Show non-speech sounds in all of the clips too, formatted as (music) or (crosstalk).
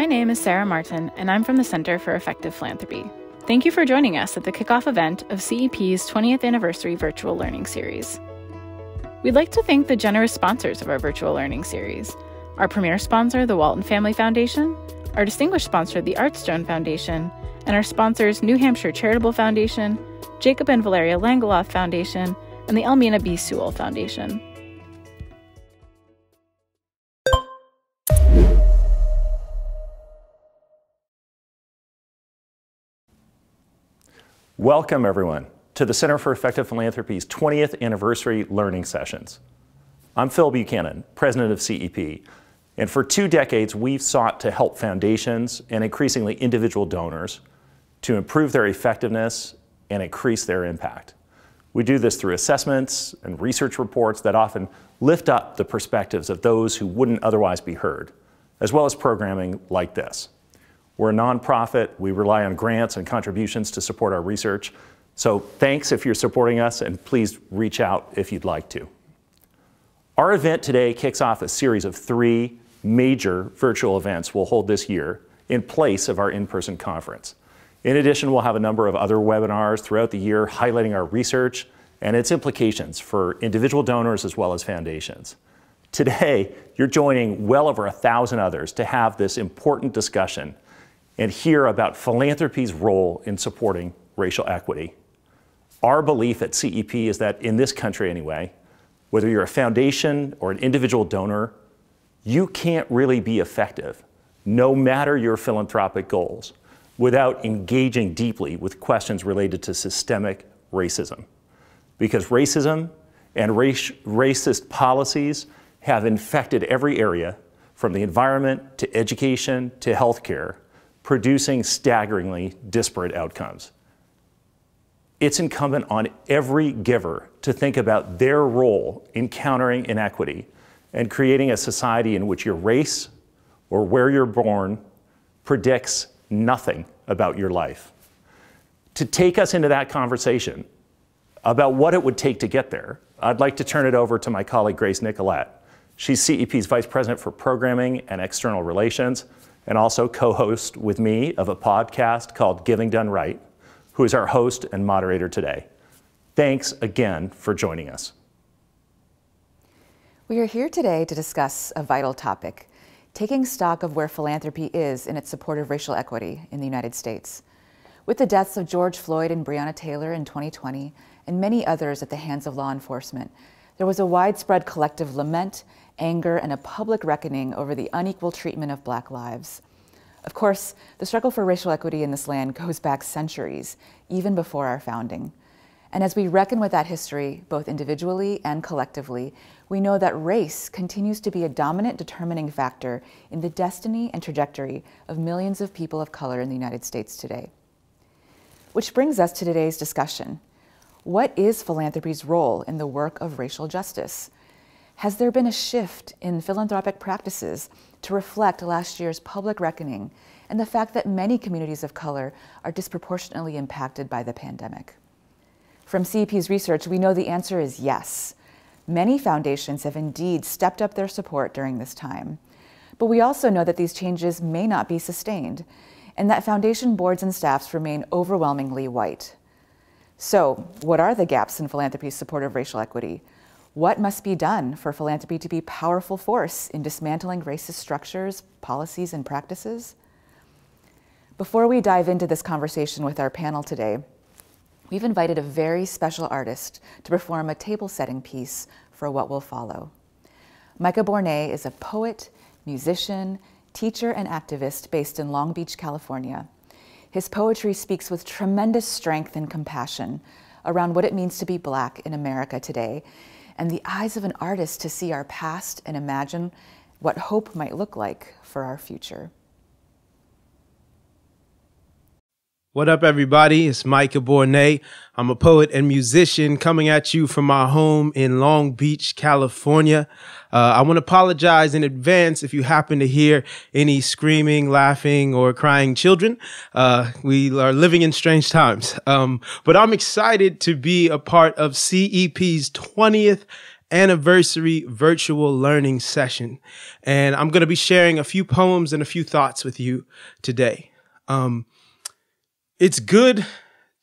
My name is Sarah Martin, and I'm from the Center for Effective Philanthropy. Thank you for joining us at the kickoff event of CEP's 20th Anniversary Virtual Learning Series. We'd like to thank the generous sponsors of our virtual learning series our premier sponsor, the Walton Family Foundation, our distinguished sponsor, the Artstone Foundation, and our sponsors, New Hampshire Charitable Foundation, Jacob and Valeria Langeloth Foundation, and the Elmina B. Sewell Foundation. Welcome, everyone, to the Center for Effective Philanthropy's 20th Anniversary Learning Sessions. I'm Phil Buchanan, President of CEP, and for two decades we've sought to help foundations and increasingly individual donors to improve their effectiveness and increase their impact. We do this through assessments and research reports that often lift up the perspectives of those who wouldn't otherwise be heard, as well as programming like this. We're a nonprofit. We rely on grants and contributions to support our research. So thanks if you're supporting us, and please reach out if you'd like to. Our event today kicks off a series of three major virtual events we'll hold this year in place of our in-person conference. In addition, we'll have a number of other webinars throughout the year highlighting our research and its implications for individual donors as well as foundations. Today, you're joining well over a thousand others to have this important discussion and hear about philanthropy's role in supporting racial equity. Our belief at CEP is that in this country anyway, whether you're a foundation or an individual donor, you can't really be effective, no matter your philanthropic goals, without engaging deeply with questions related to systemic racism. Because racism and race, racist policies have infected every area from the environment to education to healthcare producing staggeringly disparate outcomes. It's incumbent on every giver to think about their role in countering inequity and creating a society in which your race or where you're born predicts nothing about your life. To take us into that conversation about what it would take to get there, I'd like to turn it over to my colleague Grace Nicolette. She's CEP's Vice President for Programming and External Relations and also co host with me of a podcast called Giving Done Right, who is our host and moderator today. Thanks again for joining us. We are here today to discuss a vital topic taking stock of where philanthropy is in its support of racial equity in the United States. With the deaths of George Floyd and Breonna Taylor in 2020 and many others at the hands of law enforcement, there was a widespread collective lament anger, and a public reckoning over the unequal treatment of black lives. Of course, the struggle for racial equity in this land (laughs) goes back centuries, even before our founding. And as we reckon with that history, both individually and collectively, we know that race continues to be a dominant determining factor in the destiny and trajectory of millions of people of color in the United States today. Which brings us to today's discussion. What is philanthropy's role in the work of racial justice? Has there been a shift in philanthropic practices to reflect last year's public reckoning and the fact that many communities of color are disproportionately impacted by the pandemic? From CEP's research, we know the answer is yes. Many foundations have indeed stepped up their support during this time. But we also know that these changes may not be sustained and that foundation boards and staffs remain overwhelmingly white. So, what are the gaps in philanthropy's support of racial equity? What must be done for philanthropy to be a powerful force in dismantling racist structures, policies, and practices? Before we dive into this conversation with our panel today, we've invited a very special artist to perform a table setting piece for what will follow. Micah Bournes is a poet, musician, teacher, and activist based in Long Beach, California. His poetry speaks with tremendous strength and compassion around what it means to be black in America today and the eyes of an artist to see our past and imagine what hope might look like for our future. What up, everybody? It's Micah Bournes. I'm a poet and musician coming at you from my home in Long Beach, California. Uh, I want to apologize in advance if you happen to hear any screaming, laughing, or crying children. Uh, we are living in strange times. Um, but I'm excited to be a part of CEP's 20th anniversary virtual learning session. And I'm going to be sharing a few poems and a few thoughts with you today. Um, it's good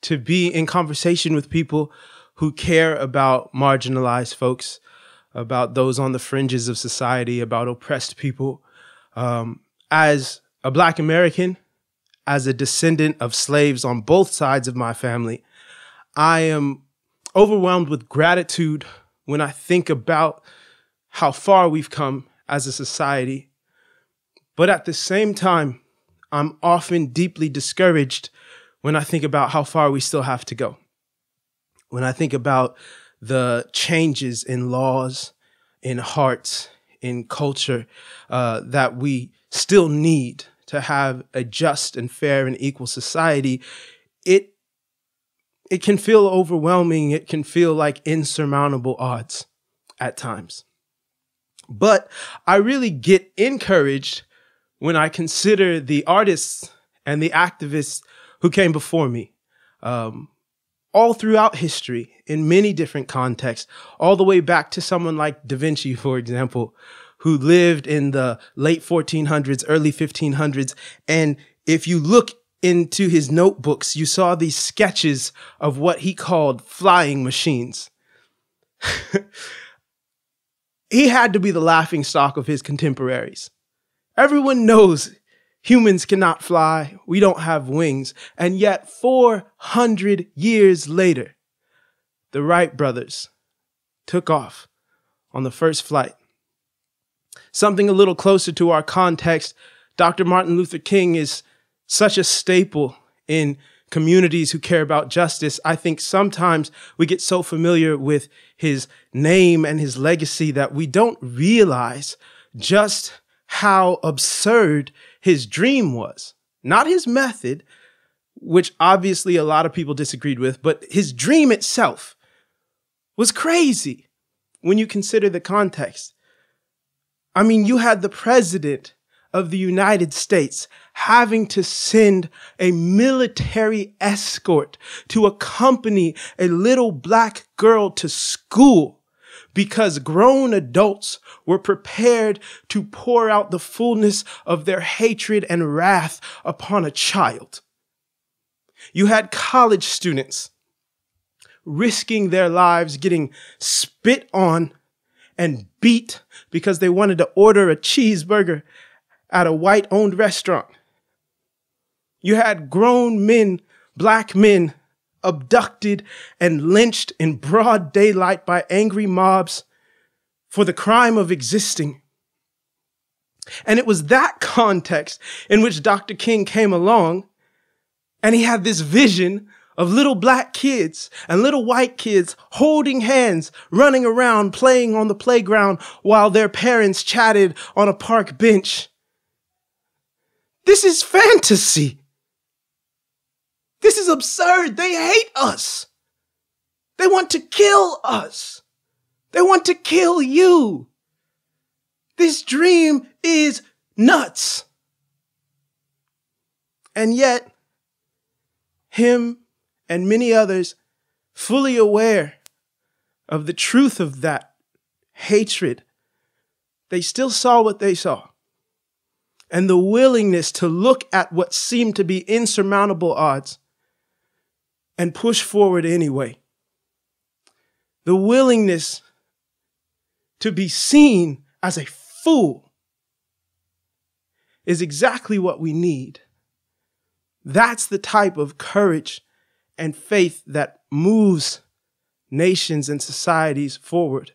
to be in conversation with people who care about marginalized folks, about those on the fringes of society, about oppressed people. Um, as a Black American, as a descendant of slaves on both sides of my family, I am overwhelmed with gratitude when I think about how far we've come as a society. But at the same time, I'm often deeply discouraged when I think about how far we still have to go. When I think about the changes in laws, in hearts, in culture uh, that we still need to have a just and fair and equal society, it it can feel overwhelming. It can feel like insurmountable odds at times. But I really get encouraged when I consider the artists and the activists who came before me. Um, all throughout history, in many different contexts, all the way back to someone like Da Vinci, (laughs) for example, who lived in the late 1400s, early 1500s. And if you look into his notebooks, you saw these sketches of what he called flying machines. (laughs) he had to be the laughing stock of his contemporaries. Everyone knows humans cannot fly, we don't have wings. And yet, 400 years later, the Wright brothers took off on the first flight. Something a little closer to our context, Dr. Martin Luther King is such a staple in communities who care about justice. I think sometimes we get so familiar with his name and his legacy that we don't realize just how absurd his dream was. Not his method, which obviously a lot of people disagreed with, but his dream itself was crazy when you consider the context. I mean, you had the president of the United States having to send a military escort to accompany a little black girl to school because grown adults were prepared to pour out the fullness of their hatred and wrath upon a child. You had college students risking their lives getting spit on and beat because they wanted to order a cheeseburger at a white owned restaurant. You had grown men, black men, abducted and lynched in broad daylight by angry mobs for the crime of existing. And it was that context in which Dr. King came along and he had this vision of little black kids and little white kids holding hands, running around, playing on the playground while their parents chatted on a park bench. This is fantasy. This is absurd. They hate us. They want to kill us. They want to kill you. This dream is nuts. And yet, him and many others, fully aware of the truth of that hatred, they still saw what they saw. And the willingness to look at what seemed to be insurmountable odds and push forward anyway. The willingness to be seen as a fool is exactly what we need. That's the type of courage and faith that moves nations and societies forward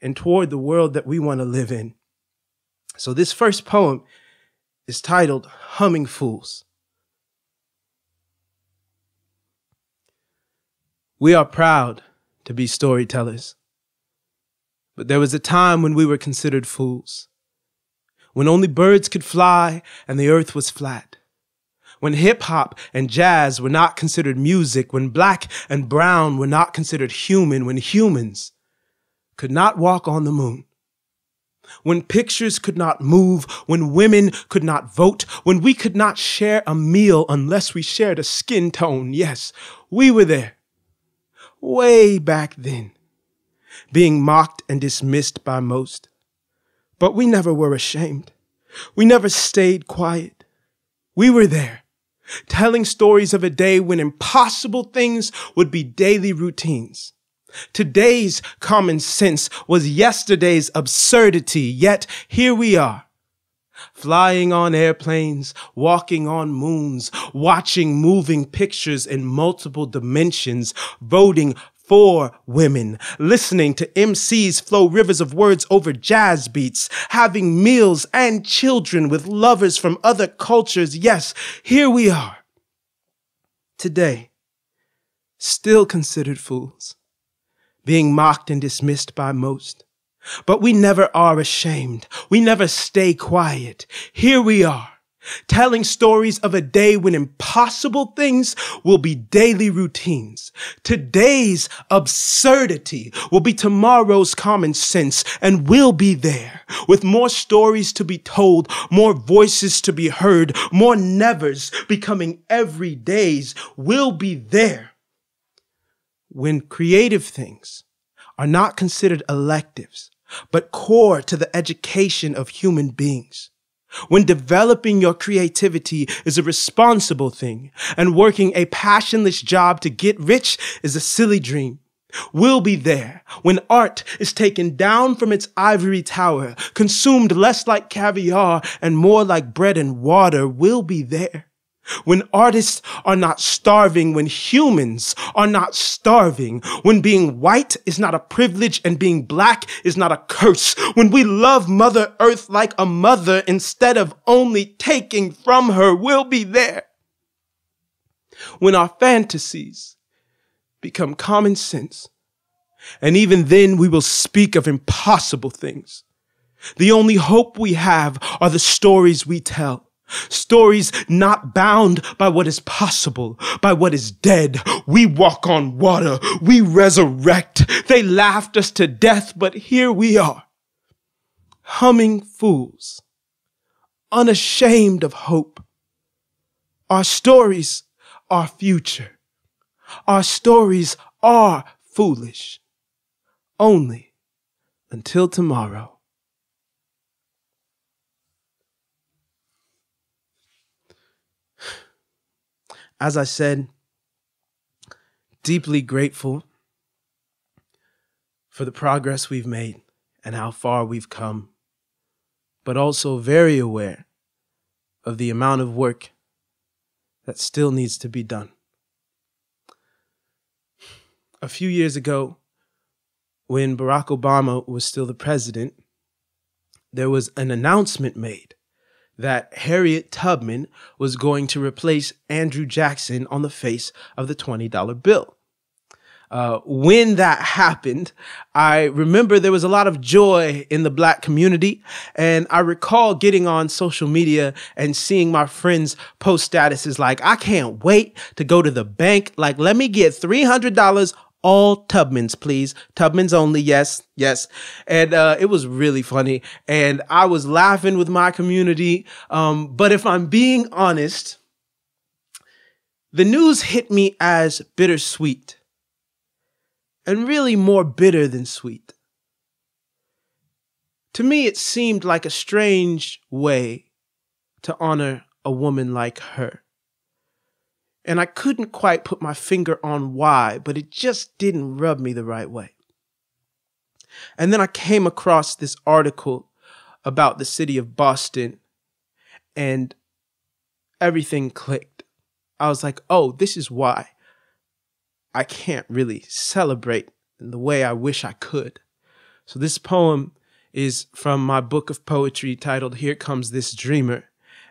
and toward the world that we want to live in. So, this first poem is titled Humming Fools. We are proud to be storytellers. But there was a time when we were considered fools, when only birds could fly and the earth was flat, when hip hop and jazz were not considered music, when black and brown were not considered human, when humans could not walk on the moon. When pictures could not move, when women could not vote, when we could not share a meal unless we shared a skin tone. Yes, we were there way back then. being mocked and dismissed by most. But we never were ashamed. We never stayed quiet. We were there, telling stories of a day when impossible things would be daily routines. Today's common sense was yesterday's absurdity, yet here we are. Flying on airplanes, walking on moons, watching moving pictures in multiple dimensions, voting for women, listening to MCs flow rivers of words over jazz beats, having meals and children with lovers from other cultures. Yes, here we are. Today, still considered fools, being mocked and dismissed by most. But we never are ashamed. We never stay quiet. Here we are telling stories of a day when impossible things will be daily routines. Today's absurdity will be tomorrow's common sense and we'll be there with more stories to be told, more voices to be heard, more nevers becoming everydays. We'll be there when creative things are not considered electives, but core to the education of human beings when developing your creativity is a responsible thing and working a passionless job to get rich is a silly dream. We'll be there when art is taken down from its ivory tower, consumed less like caviar and more like bread and water. We'll be there when artists are not starving, when humans are not starving, when being white is not a privilege and being black is not a curse, when we love Mother Earth like a mother instead of only taking from her, we'll be there. When our fantasies become common sense, and even then we will speak of impossible things. The only hope we have are the stories we tell. Stories not bound by what is possible, by what is dead. We walk on water. We resurrect. They laughed us to death, but here we are. Humming fools, unashamed of hope. Our stories are future. Our stories are foolish. Only until tomorrow. As I said, deeply grateful for the progress we've made and how far we've come, but also very aware of the amount of work that still needs to be done. A few years ago, when Barack Obama was still the president, there was an announcement made that Harriet Tubman was going to replace Andrew Jackson on the face of the $20 bill. Uh, when that happened, I remember there was a lot of joy in the black community. And I recall getting on social media and seeing my friends post statuses like, I can't wait to go to the bank. Like, let me get $300 all Tubmans, please. Tubmans only, yes, yes. And uh, it was really funny. And I was laughing with my community. Um, but if I'm being honest, the news hit me as bittersweet and really more bitter than sweet. To me, it seemed like a strange way to honor a woman like her. And I couldn't quite put my finger on why, but it just didn't rub me the right way. And then I came across this article about the city of Boston, and everything clicked. I was like, oh, this is why I can't really celebrate in the way I wish I could. So, this poem is from my book of poetry titled Here Comes This Dreamer.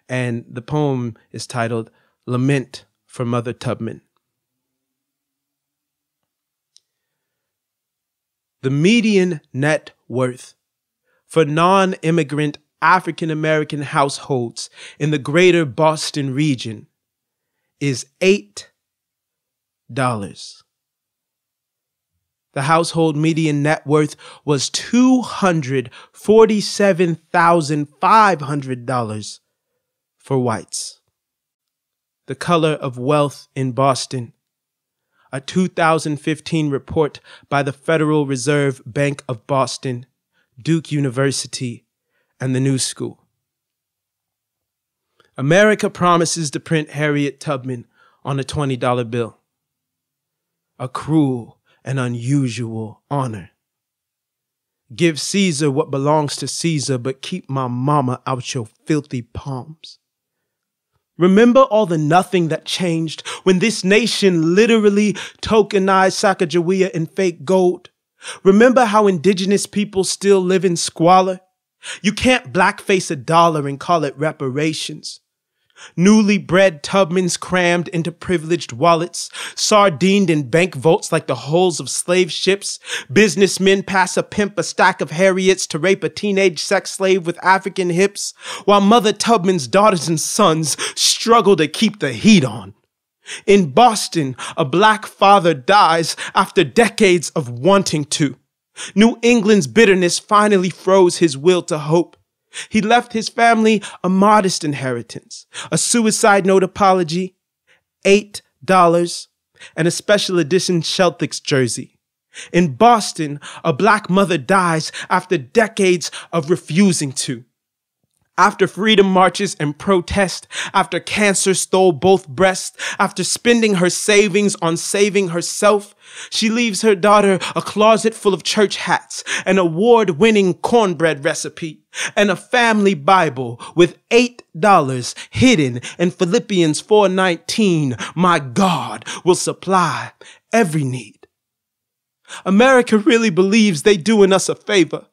And the poem is titled Lament for Mother Tubman. The median net worth for non immigrant African American households in the greater Boston region is $8. The household median net worth was $247,500 for whites the color of wealth in Boston. a 2015 report by the Federal Reserve Bank of Boston, Duke University, and the New School. America promises to print Harriet Tubman on a $20 bill. A cruel and unusual honor. Give Caesar what belongs to Caesar, but keep my mama out your filthy palms. Remember all the nothing that changed when this nation literally tokenized Sacagawea in fake gold? Remember how indigenous people still live in squalor? You can't blackface a dollar and call it reparations. Newly bred Tubmans crammed into privileged wallets, sardined in bank vaults like the hulls of slave ships. Businessmen pass a pimp a stack of Harriets to rape a teenage sex slave with African hips, while Mother Tubman's daughters and sons struggle to keep the heat on. In Boston, a black father dies after decades of wanting to. New England's bitterness finally froze his will to hope. He left his family a modest inheritance, a suicide note apology, $8, and a special edition Celtics jersey. In Boston, a black mother dies after decades of refusing to. After freedom marches and protest, after cancer stole both breasts, after spending her savings on saving herself, she leaves her daughter a closet full of church hats, an award winning cornbread recipe, and a family Bible with $8 hidden in Philippians 4:19. My God will supply every need. America really believes they doing us a favor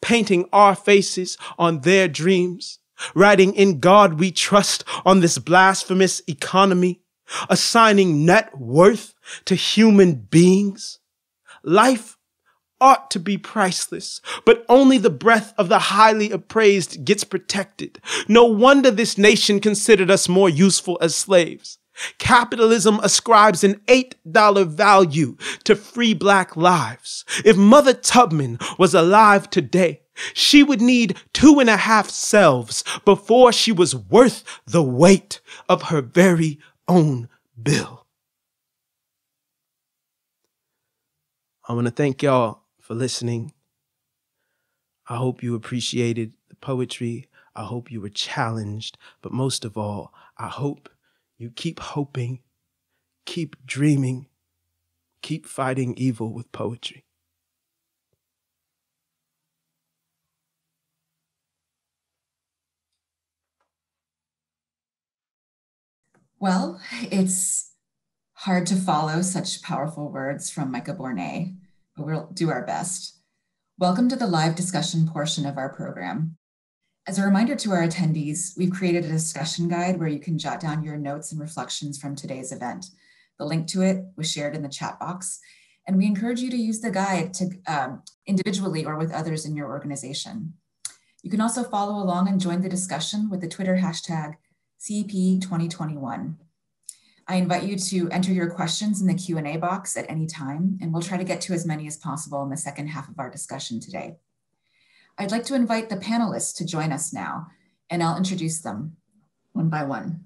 painting our faces on their dreams, writing in God we trust on this blasphemous economy, assigning net worth to human beings. Life ought to be priceless, but only the breath of the highly appraised gets protected. No wonder this nation considered us more useful as slaves. Capitalism ascribes an $8 value to free black lives. If Mother Tubman was alive today, she would need two and a half selves before she was worth the weight of her very own bill. I want to thank y'all for listening. I hope you appreciated the poetry. I hope you were challenged. But most of all, I hope you keep hoping, keep dreaming, keep fighting evil with poetry. Well, it's hard to follow such powerful words from Micah Bournes, but we'll do our best. Welcome to the live discussion portion of our program. As a reminder to our attendees, we've created a discussion guide where you can jot down your notes and reflections from today's event. The link to it was shared in the chat box, and we encourage you to use the guide to um, individually or with others in your organization. You can also follow along and join the discussion with the Twitter hashtag CEP2021. I invite you to enter your questions in the Q&A box at any time, and we'll try to get to as many as possible in the second half of our discussion today. I'd like to invite the panelists to join us now, and I'll introduce them one by one.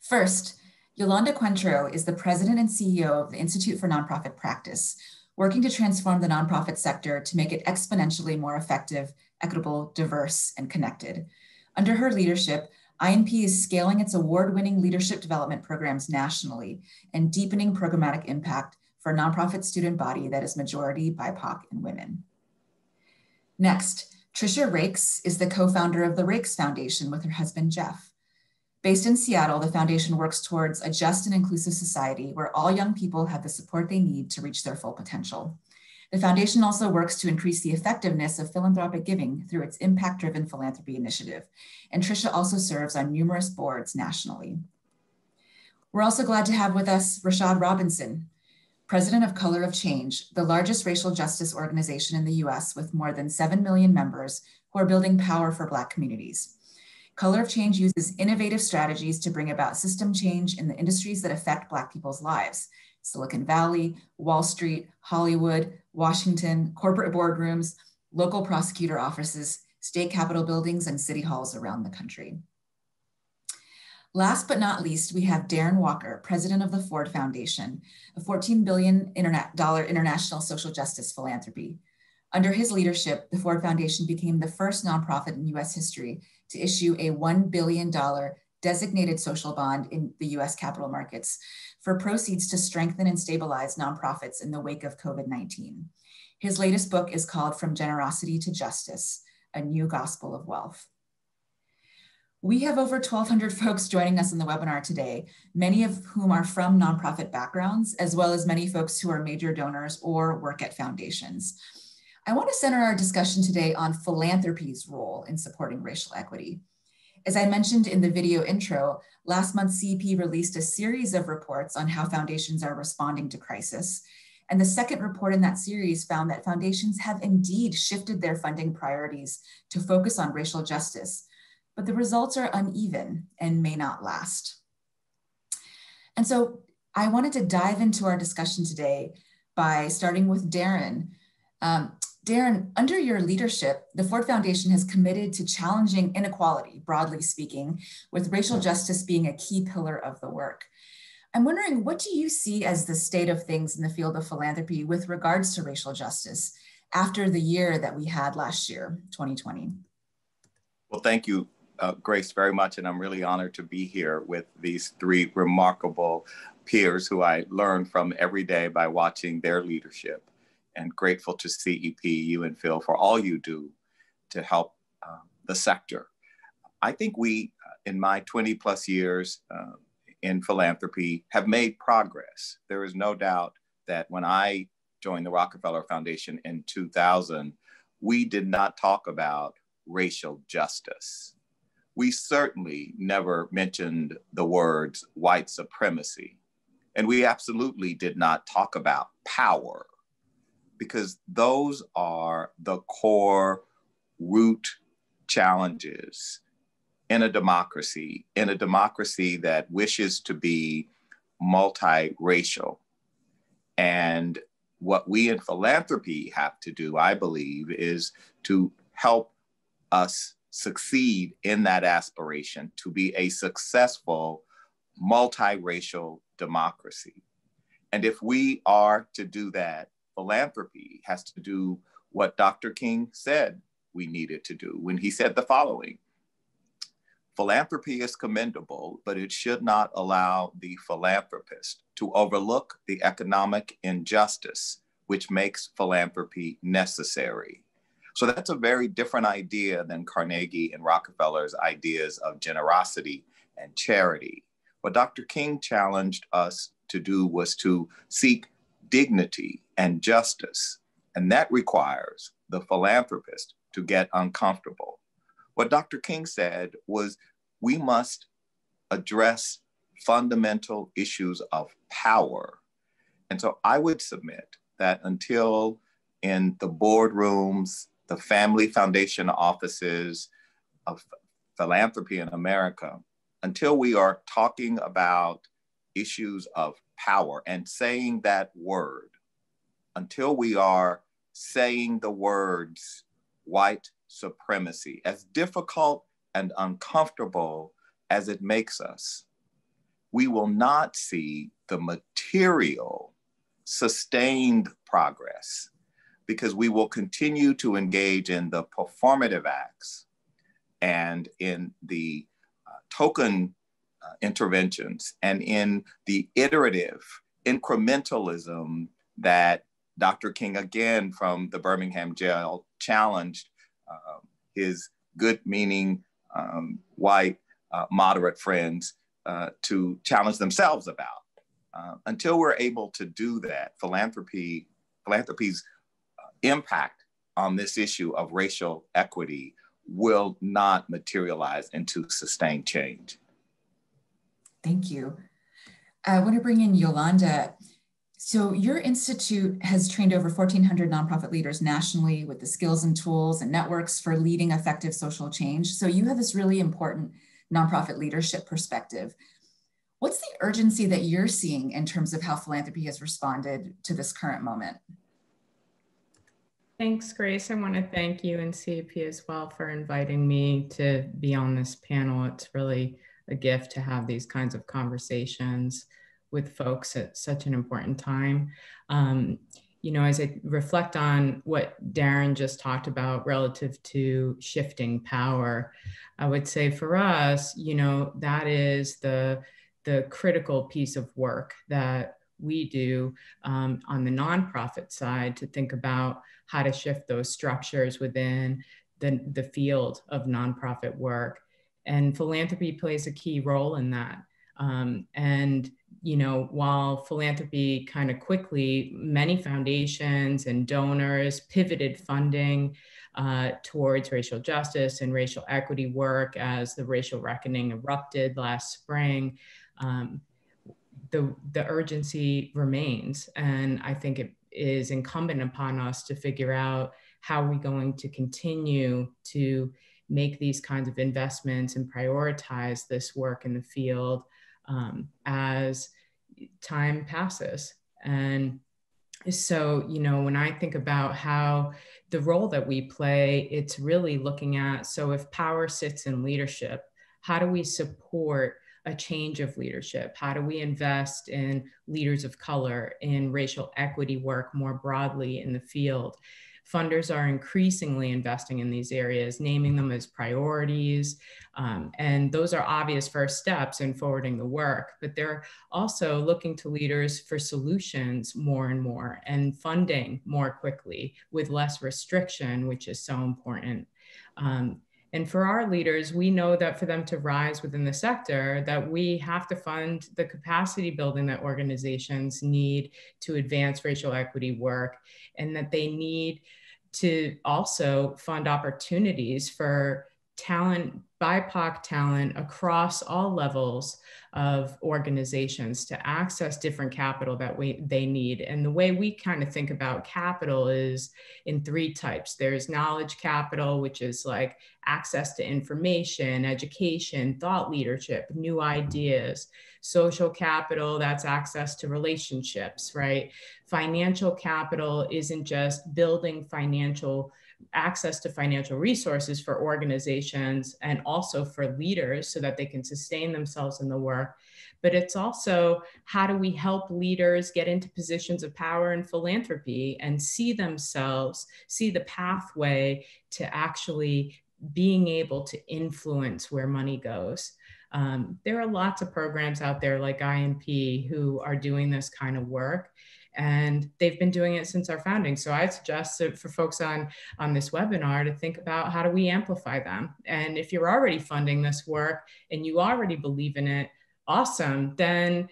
First, Yolanda Coentro is the president and CEO of the Institute for Nonprofit Practice, working to transform the nonprofit sector to make it exponentially more effective, equitable, diverse, and connected. Under her leadership, INP is scaling its award-winning leadership development programs nationally and deepening programmatic impact for a nonprofit student body that is majority BIPOC and women. Next, Tricia Raikes is the co-founder of the Raikes Foundation with her husband, Jeff. Based in Seattle, the foundation works towards a just and inclusive society where all young people have the support they need to reach their full potential. The foundation also works to increase the effectiveness of philanthropic giving through its impact-driven philanthropy initiative. And Tricia also serves on numerous boards nationally. We're also glad to have with us Rashad Robinson, president of Color of Change, the largest racial justice organization in the US with more than 7 million members who are building power for Black communities. Color of Change uses innovative strategies to bring about system change in the industries that affect Black people's lives Silicon Valley, Wall Street, Hollywood, Washington, corporate boardrooms, local prosecutor offices, state capitol buildings, and city halls around the country. Last but not least, we have Darren Walker, president of the Ford Foundation, a $14 billion internet international social justice philanthropy. Under his leadership, the Ford Foundation became the first nonprofit in US history to issue a $1 billion designated social bond in the US capital markets for proceeds to strengthen and stabilize nonprofits in the wake of COVID 19. His latest book is called From Generosity to Justice A New Gospel of Wealth. We have over 1,200 folks joining us in the webinar today, many of whom are from nonprofit backgrounds, as well as many folks who are major donors or work at foundations. I want to center our discussion today on philanthropy's role in supporting racial equity. As I mentioned in the video intro, last month CEP released a series of reports on how foundations are responding to crisis. And the second report in that series found that foundations have indeed shifted their funding priorities to focus on racial justice, but the results are uneven and may not last. And so I wanted to dive into our discussion today by starting with Darren. Um, Darren, under your leadership, the Ford Foundation has committed to challenging inequality, broadly speaking, with racial justice being a key pillar of the work. I'm wondering, what do you see as the state of things in the field of philanthropy with regards to racial justice after the year that we had last year, 2020? Well, thank you, uh, Grace, very much. And I'm really honored to be here with these three remarkable peers who I learn from every day by watching their leadership. And grateful to CEP, you and Phil, for all you do to help uh, the sector. I think we, uh, in my 20 plus years uh, in philanthropy, have made progress. There is no doubt that when I joined the Rockefeller Foundation in 2000, we did not talk about racial justice we certainly never mentioned the words white supremacy. And we absolutely did not talk about power because those are the core root challenges in a democracy, in a democracy that wishes to be multiracial. And what we in philanthropy have to do, I believe, is to help us succeed in that aspiration to be a successful multiracial democracy. And if we are to do that, philanthropy has to do what Dr. King said we needed to do when he said the following Philanthropy is commendable, but it should not allow the philanthropist to overlook the economic injustice which makes philanthropy necessary. So that's a very different idea than Carnegie and Rockefeller's ideas of generosity and charity. What Dr. King challenged us to do was to seek dignity and justice. And that requires the philanthropist to get uncomfortable. What Dr. King said was we must address fundamental issues of power. And so I would submit that until in the boardrooms the Family Foundation offices of philanthropy in America, until we are talking about issues of power and saying that word, until we are saying the words white supremacy, as difficult and uncomfortable as it makes us, we will not see the material sustained progress because we will continue to engage in the performative acts and in the uh, token uh, interventions and in the iterative incrementalism that Dr. King, again from the Birmingham jail, challenged uh, his good meaning um, white uh, moderate friends uh, to challenge themselves about. Uh, until we're able to do that, philanthropy, philanthropy's impact on this issue of racial equity will not materialize into sustained change. Thank you. I want to bring in Yolanda. So, your institute has trained over 1,400 nonprofit leaders nationally with the skills and tools and networks for leading effective social change. So, you have this really important nonprofit leadership perspective. What's the urgency that you're seeing in terms of how philanthropy has responded to this current moment? Thanks, Grace. I want to thank you and CEP as well for inviting me to be on this panel. It's really a gift to have these kinds of conversations with folks at such an important time. Um, you know, as I reflect on what Darren just talked about relative to shifting power, I would say for us, you know, that is the the critical piece of work that we do um, on the nonprofit side to think about how to shift those structures within the, the field of nonprofit work. And philanthropy plays a key role in that. Um, and you know, while philanthropy kind of quickly, many foundations and donors pivoted funding uh, towards racial justice and racial equity work as the racial reckoning erupted last spring. Um, the, the urgency remains. And I think it is incumbent upon us to figure out how are we going to continue to make these kinds of investments and prioritize this work in the field um, as time passes. And so, you know, when I think about how the role that we play, it's really looking at so if power sits in leadership, how do we support a change of leadership? How do we invest in leaders of color, in racial equity work more broadly in the field? funders are increasingly investing in these areas, naming them as priorities. Um, and those are obvious first steps in forwarding the work, but they're also looking to leaders for solutions more and more and funding more quickly with less restriction, which is so important. Um, and for our leaders, we know that for them to rise within the sector, that we have to fund the capacity building that organizations need to advance racial equity work and that they need to also fund opportunities for talent, BIPOC talent across all levels of organizations to access different capital that we they need. And the way we kind of think about capital is in three types. There's knowledge capital, which is like access to information, education, thought leadership, new ideas. Social capital, that's access to relationships, right? Financial capital isn't just building financial access to financial resources for organizations and also for leaders so that they can sustain themselves in the work. But it's also how do we help leaders get into positions of power and philanthropy and see themselves, see the pathway to actually being able to influence where money goes. Um, there are lots of programs out there like INP who are doing this kind of work and they've been doing it since our founding. So I suggest for folks on, on this webinar to think about how do we amplify them? And if you're already funding this work and you already believe in it, awesome, then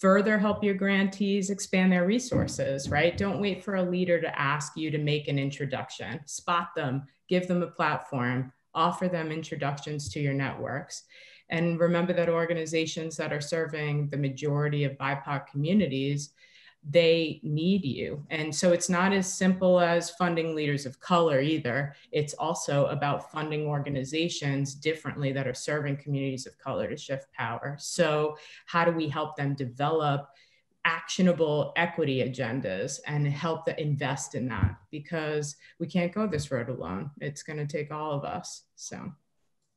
further help your grantees expand their resources, right? Don't wait for a leader to ask you to make an introduction. Spot them, give them a platform, offer them introductions to your networks. And remember that organizations that are serving the majority of BIPOC communities they need you. And so it's not as simple as funding leaders of color either. It's also about funding organizations differently that are serving communities of color to shift power. So, how do we help them develop? actionable equity agendas and help to invest in that because we can't go this road alone. It's going to take all of us. So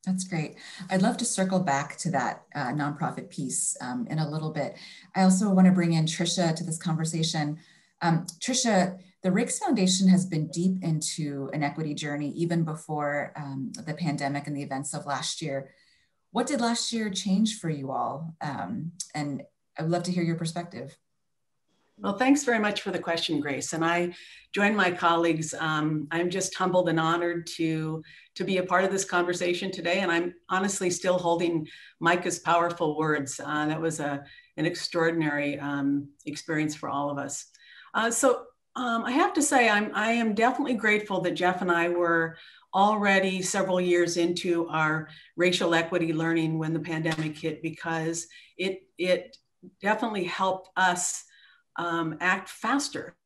that's great. I'd love to circle back to that uh, nonprofit piece um, in a little bit. I also want to bring in Tricia to this conversation. Um, Tricia, the Raikes Foundation has been deep into an equity journey even before um, the pandemic and the events of last year. What did last year change for you all? Um, and I would love to hear your perspective. Well, thanks very much for the question, Grace. And I join my colleagues. Um, I'm just humbled and honored to, to be a part of this conversation today. And I'm honestly still holding Micah's powerful words. Uh, that was a, an extraordinary um, experience for all of us. Uh, so um, I have to say, I'm, I am definitely grateful that Jeff and I were already several years into our racial equity learning when the pandemic hit because it, it definitely helped us um, act faster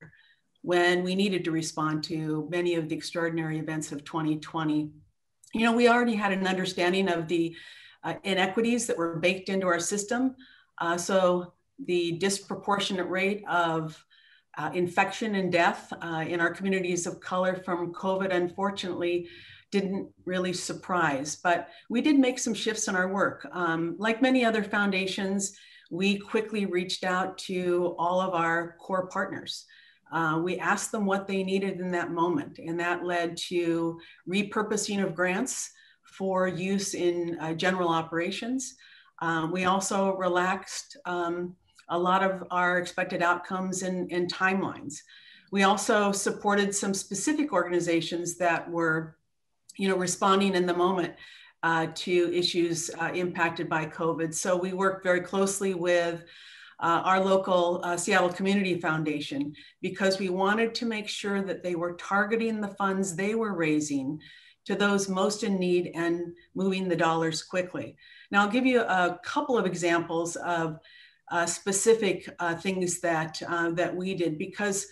when we needed to respond to many of the extraordinary events of 2020. You know, we already had an understanding of the uh, inequities that were baked into our system. Uh, so the disproportionate rate of uh, infection and death uh, in our communities of color from COVID, unfortunately, didn't really surprise, but we did make some shifts in our work. Um, like many other foundations, we quickly reached out to all of our core partners. Uh, we asked them what they needed in that moment, and that led to repurposing of grants for use in uh, general operations. Um, we also relaxed um, a lot of our expected outcomes and, and timelines. We also supported some specific organizations that were, you know, responding in the moment uh, to issues uh, impacted by COVID. So we work very closely with uh, our local uh, Seattle Community Foundation because we wanted to make sure that they were targeting the funds they were raising to those most in need and moving the dollars quickly. Now, I'll give you a couple of examples of uh, specific uh, things that, that we did because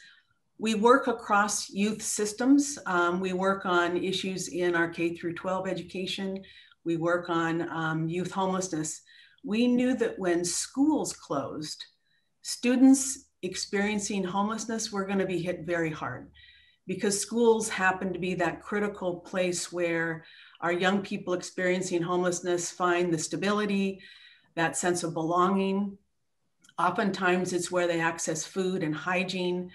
we work across youth systems. Um, we work on issues in our K through 12 education. We work on um, youth homelessness. We knew that when schools closed, students experiencing homelessness were going to be hit very hard because schools happen to be that critical place where our young people experiencing homelessness find the stability, that sense of belonging. Oftentimes, it's where they access food and hygiene.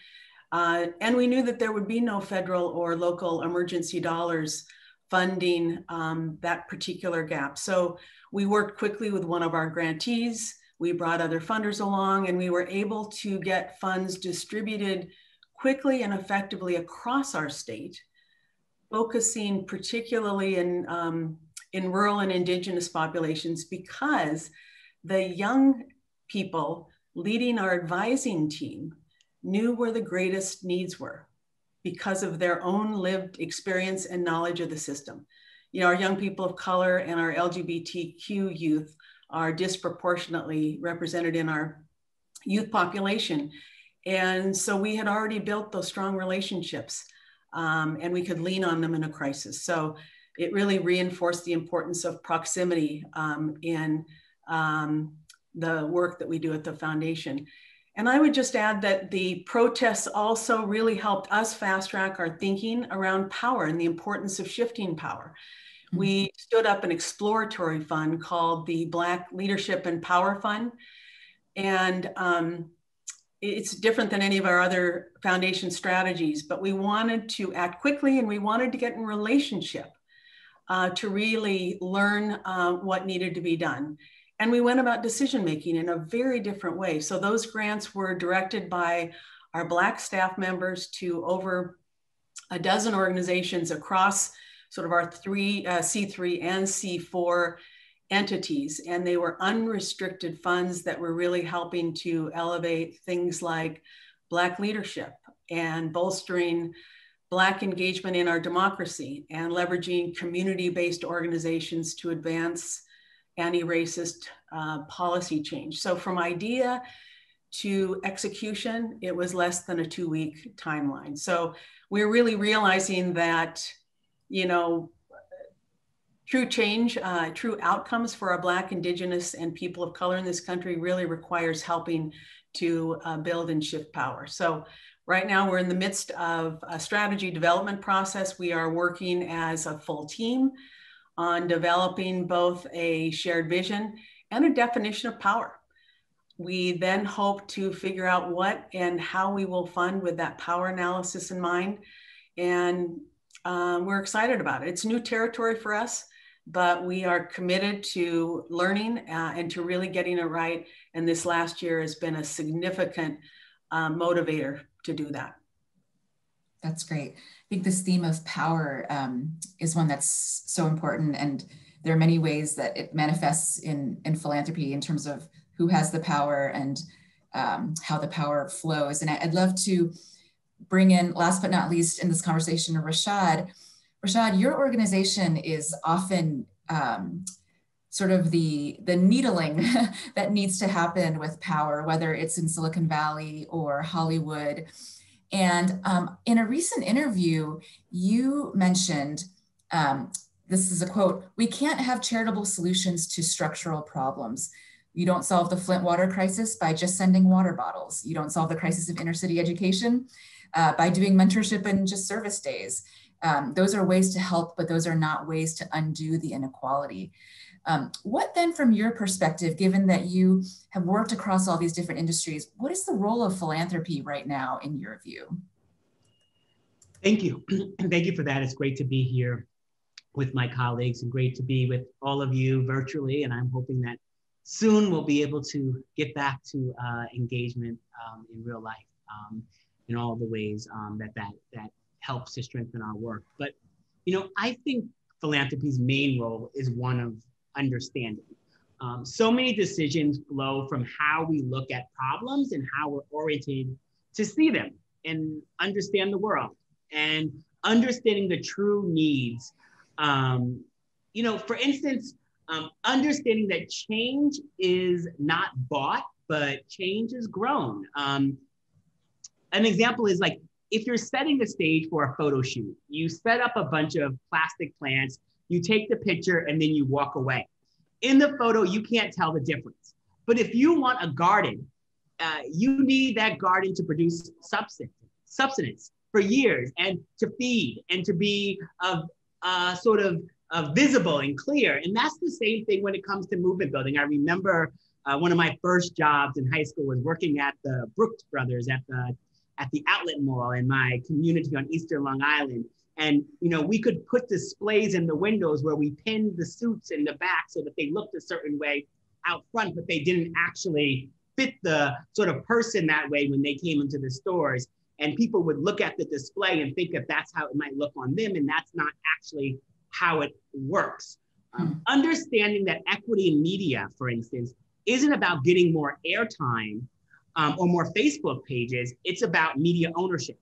Uh, and we knew that there would be no federal or local emergency dollars funding um, that particular gap. So we worked quickly with one of our grantees. We brought other funders along and we were able to get funds distributed quickly and effectively across our state, focusing particularly in, um, in rural and indigenous populations because the young people leading our advising team knew where the greatest needs were because of their own lived experience and knowledge of the system. You know, our young people of color and our LGBTQ youth are disproportionately represented in our youth population. And so we had already built those strong relationships um, and we could lean on them in a crisis. So it really reinforced the importance of proximity um, in um, the work that we do at the foundation. And I would just add that the protests also really helped us fast track our thinking around power and the importance of shifting power. Mm-hmm. We stood up an exploratory fund called the Black Leadership and Power Fund. And um, it's different than any of our other foundation strategies, but we wanted to act quickly and we wanted to get in relationship uh, to really learn uh, what needed to be done. And we went about decision making in a very different way. So those grants were directed by our Black staff members to over a dozen organizations across sort of our three uh, C3 and C4 entities. And they were unrestricted funds that were really helping to elevate things like Black leadership and bolstering Black engagement in our democracy and leveraging community based organizations to advance anti-racist uh, policy change. So from idea to execution, it was less than a two-week timeline. So we're really realizing that, you know, true change, uh, true outcomes for our Black, Indigenous, and people of color in this country really requires helping to uh, build and shift power. So right now we're in the midst of a strategy development process. We are working as a full team on developing both a shared vision and a definition of power. We then hope to figure out what and how we will fund with that power analysis in mind. And um, we're excited about it. It's new territory for us, but we are committed to learning uh, and to really getting it right. And this last year has been a significant uh, motivator to do that. That's great. I think this theme of power um, is one that's so important. And there are many ways that it manifests in, in philanthropy in terms of who has the power and um, how the power flows. And I'd love to bring in, last but not least, in this conversation, Rashad. Rashad, your organization is often um, sort of the the needling (laughs) that needs to happen with power, whether it's in Silicon Valley or Hollywood. And um, in a recent interview, you mentioned um, this is a quote we can't have charitable solutions to structural problems. You don't solve the Flint water crisis by just sending water bottles. You don't solve the crisis of inner city education uh, by doing mentorship and just service days. Um, those are ways to help, but those are not ways to undo the inequality. Um, what then, from your perspective, given that you have worked across all these different industries, what is the role of philanthropy right now in your view? Thank you. (clears throat) Thank you for that. It's great to be here with my colleagues and great to be with all of you virtually. And I'm hoping that soon we'll be able to get back to uh, engagement um, in real life um, in all the ways um, that, that, that helps to strengthen our work. But, you know, I think philanthropy's main role is one of understanding. Um, so many decisions flow from how we look at problems and how we're oriented to see them and understand the world and understanding the true needs. Um, you know, for instance, um, understanding that change is not bought, but change is grown. Um, an example is like if you're setting the stage for a photo shoot, you set up a bunch of plastic plants, you take the picture, and then you walk away. In the photo, you can't tell the difference. But if you want a garden, uh, you need that garden to produce substance, substance for years and to feed and to be uh, uh, sort of uh, visible and clear. And that's the same thing when it comes to movement building. I remember uh, one of my first jobs in high school was working at the Brooks Brothers at the at the outlet mall in my community on Eastern Long Island. And you know, we could put displays in the windows where we pinned the suits in the back so that they looked a certain way out front, but they didn't actually fit the sort of person that way when they came into the stores. And people would look at the display and think that that's how it might look on them, and that's not actually how it works. Um, hmm. understanding that equity in media, for instance, isn't about getting more airtime um, or more Facebook pages, it's about media ownership.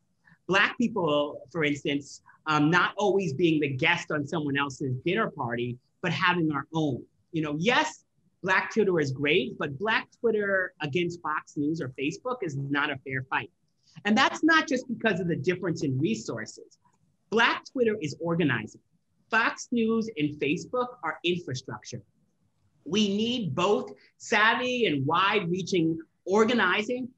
Black people, for instance, um, not always being the guest on someone else's dinner party, but having our own. You know, yes, Black Twitter is great, but Black Twitter against Fox News or Facebook is not a fair fight. And that's not just because of the difference in resources. Black Twitter is organizing. Fox News and Facebook are infrastructure. We need both savvy and wide reaching organizing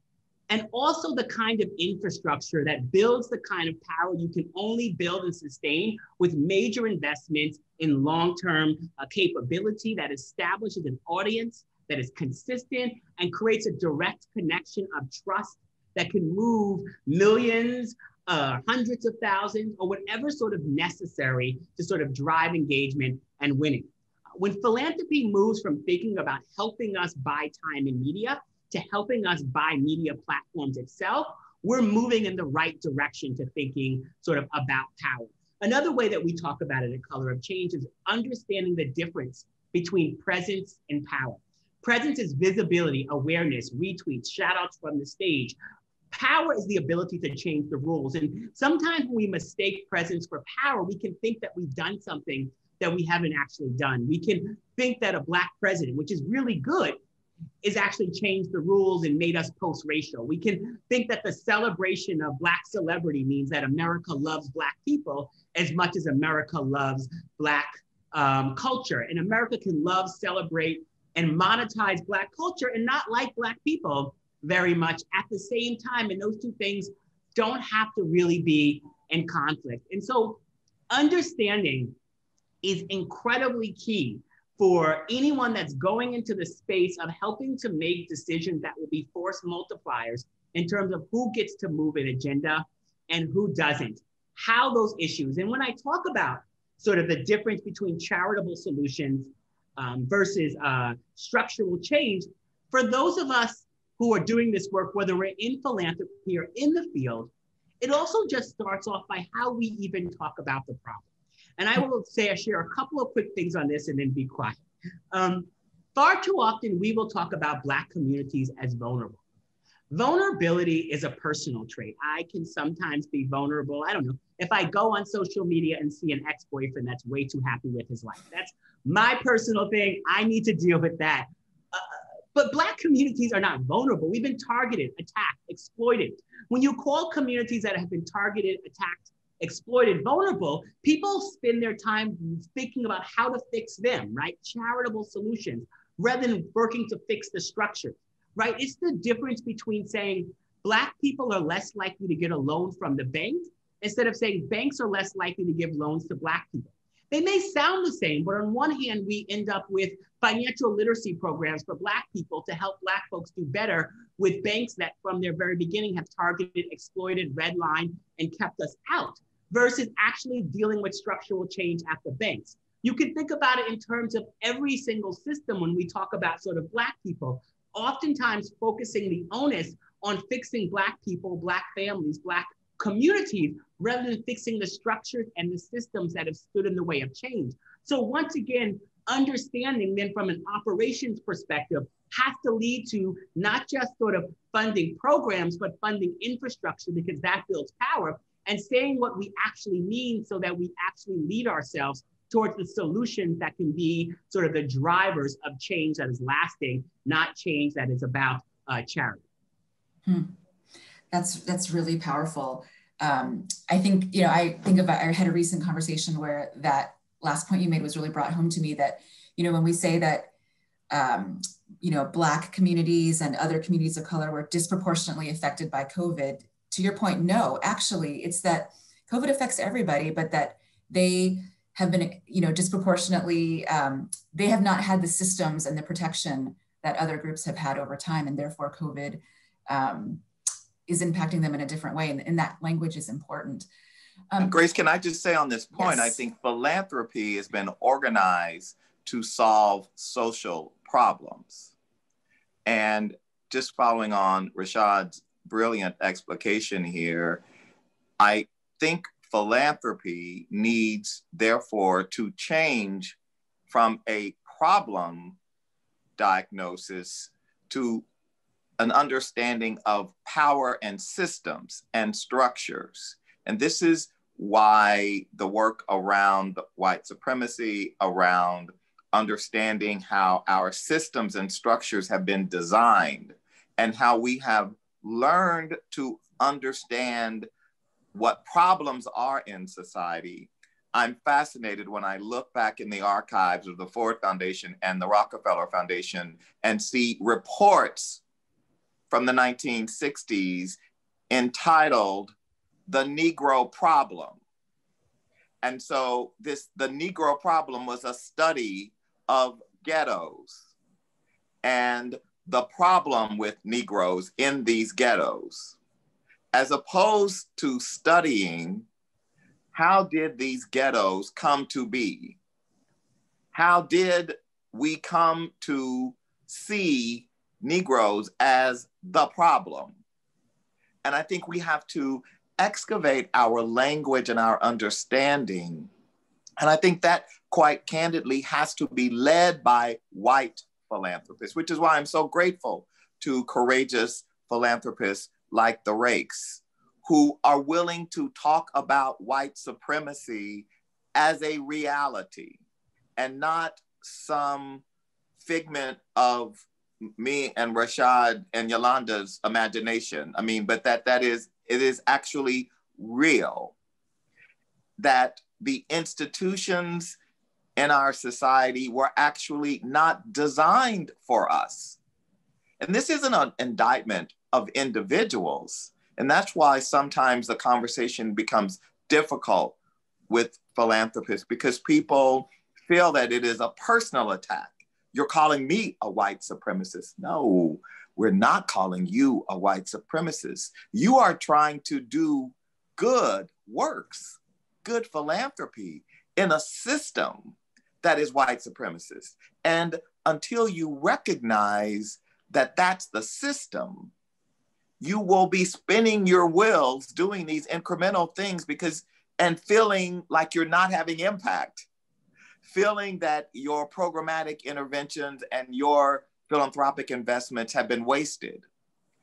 and also the kind of infrastructure that builds the kind of power you can only build and sustain with major investments in long term uh, capability that establishes an audience that is consistent and creates a direct connection of trust that can move millions, uh, hundreds of thousands, or whatever sort of necessary to sort of drive engagement and winning. When philanthropy moves from thinking about helping us buy time in media to helping us buy media platforms itself, we're moving in the right direction to thinking sort of about power. Another way that we talk about it in Color of Change is understanding the difference between presence and power. Presence is visibility, awareness, retweets, shout outs from the stage. Power is the ability to change the rules. And sometimes when we mistake presence for power, we can think that we've done something that we haven't actually done. We can think that a Black president, which is really good, is actually changed the rules and made us post-racial. We can think that the celebration of Black celebrity means that America loves Black people as much as America loves Black um, culture. And America can love, celebrate, and monetize Black culture and not like Black people very much at the same time. And those two things don't have to really be in conflict. And so understanding is incredibly key for anyone that's going into the space of helping to make decisions that will be force multipliers in terms of who gets to move an agenda and who doesn't, how those issues. And when I talk about sort of the difference between charitable solutions um, versus uh, structural change, for those of us who are doing this work, whether we're in philanthropy or in the field, it also just starts off by how we even talk about the problem. And I will say, I share a couple of quick things on this and then be quiet. Um, far too often, we will talk about Black communities as vulnerable. Vulnerability is a personal trait. I can sometimes be vulnerable. I don't know. If I go on social media and see an ex boyfriend that's way too happy with his life, that's my personal thing. I need to deal with that. Uh, but Black communities are not vulnerable. We've been targeted, attacked, exploited. When you call communities that have been targeted, attacked, exploited, vulnerable, people spend their time thinking about how to fix them, right? Charitable solutions rather than working to fix the structure, right? It's the difference between saying Black people are less likely to get a loan from the bank instead of saying banks are less likely to give loans to Black people. They may sound the same, but on one hand, we end up with financial literacy programs for Black people to help Black folks do better with banks that from their very beginning have targeted, exploited, redlined, and kept us out, versus actually dealing with structural change at the banks. You can think about it in terms of every single system when we talk about sort of Black people, oftentimes focusing the onus on fixing Black people, Black families, Black communities, rather than fixing the structures and the systems that have stood in the way of change. So once again, understanding then from an operations perspective has to lead to not just sort of funding programs, but funding infrastructure because that builds power and saying what we actually mean so that we actually lead ourselves towards the solutions that can be sort of the drivers of change that is lasting, not change that is about uh, charity. Hmm. That's that's really powerful. Um, I think you know I think of I had a recent conversation where that last point you made was really brought home to me that you know when we say that um, you know black communities and other communities of color were disproportionately affected by COVID. To your point, no, actually, it's that COVID affects everybody, but that they have been, you know, disproportionately, um, they have not had the systems and the protection that other groups have had over time. And therefore COVID um, is impacting them in a different way. And, and that language is important. Um, Grace, can I just say on this point, yes. I think philanthropy has been organized to solve social problems. And just following on Rashad's brilliant explication here, I think philanthropy needs, therefore, to change from a problem diagnosis to an understanding of power and systems and structures. And this is why the work around white supremacy, around understanding how our systems and structures have been designed, and how we have learned to understand what problems are in society, I'm fascinated when I look back in the archives of the Ford Foundation and the Rockefeller Foundation and see reports from the 1960s entitled The Negro Problem. And so this the Negro problem was a study of ghettos and the problem with Negroes in these ghettos as opposed to studying how did these ghettos come to be? How did we come to see Negroes as the problem? And I think we have to excavate our language and our understanding. And I think that quite candidly has to be led by white philanthropists, which is why I'm so grateful to courageous philanthropists like the Raikes, who are willing to talk about white supremacy as a reality and not some figment of me and Rashad and Yolanda's imagination. I mean, but that that is it is actually real that the institutions in our society were actually not designed for us. And this isn't an indictment of individuals. And that's why sometimes the conversation becomes difficult with philanthropists because people feel that it is a personal attack. You're calling me a white supremacist. No, we're not calling you a white supremacist. You are trying to do good works, good philanthropy in a system that is white supremacist. And until you recognize that that's the system, you will be spinning your wheels doing these incremental things because and feeling like you're not having impact feeling that your programmatic interventions and your philanthropic investments have been wasted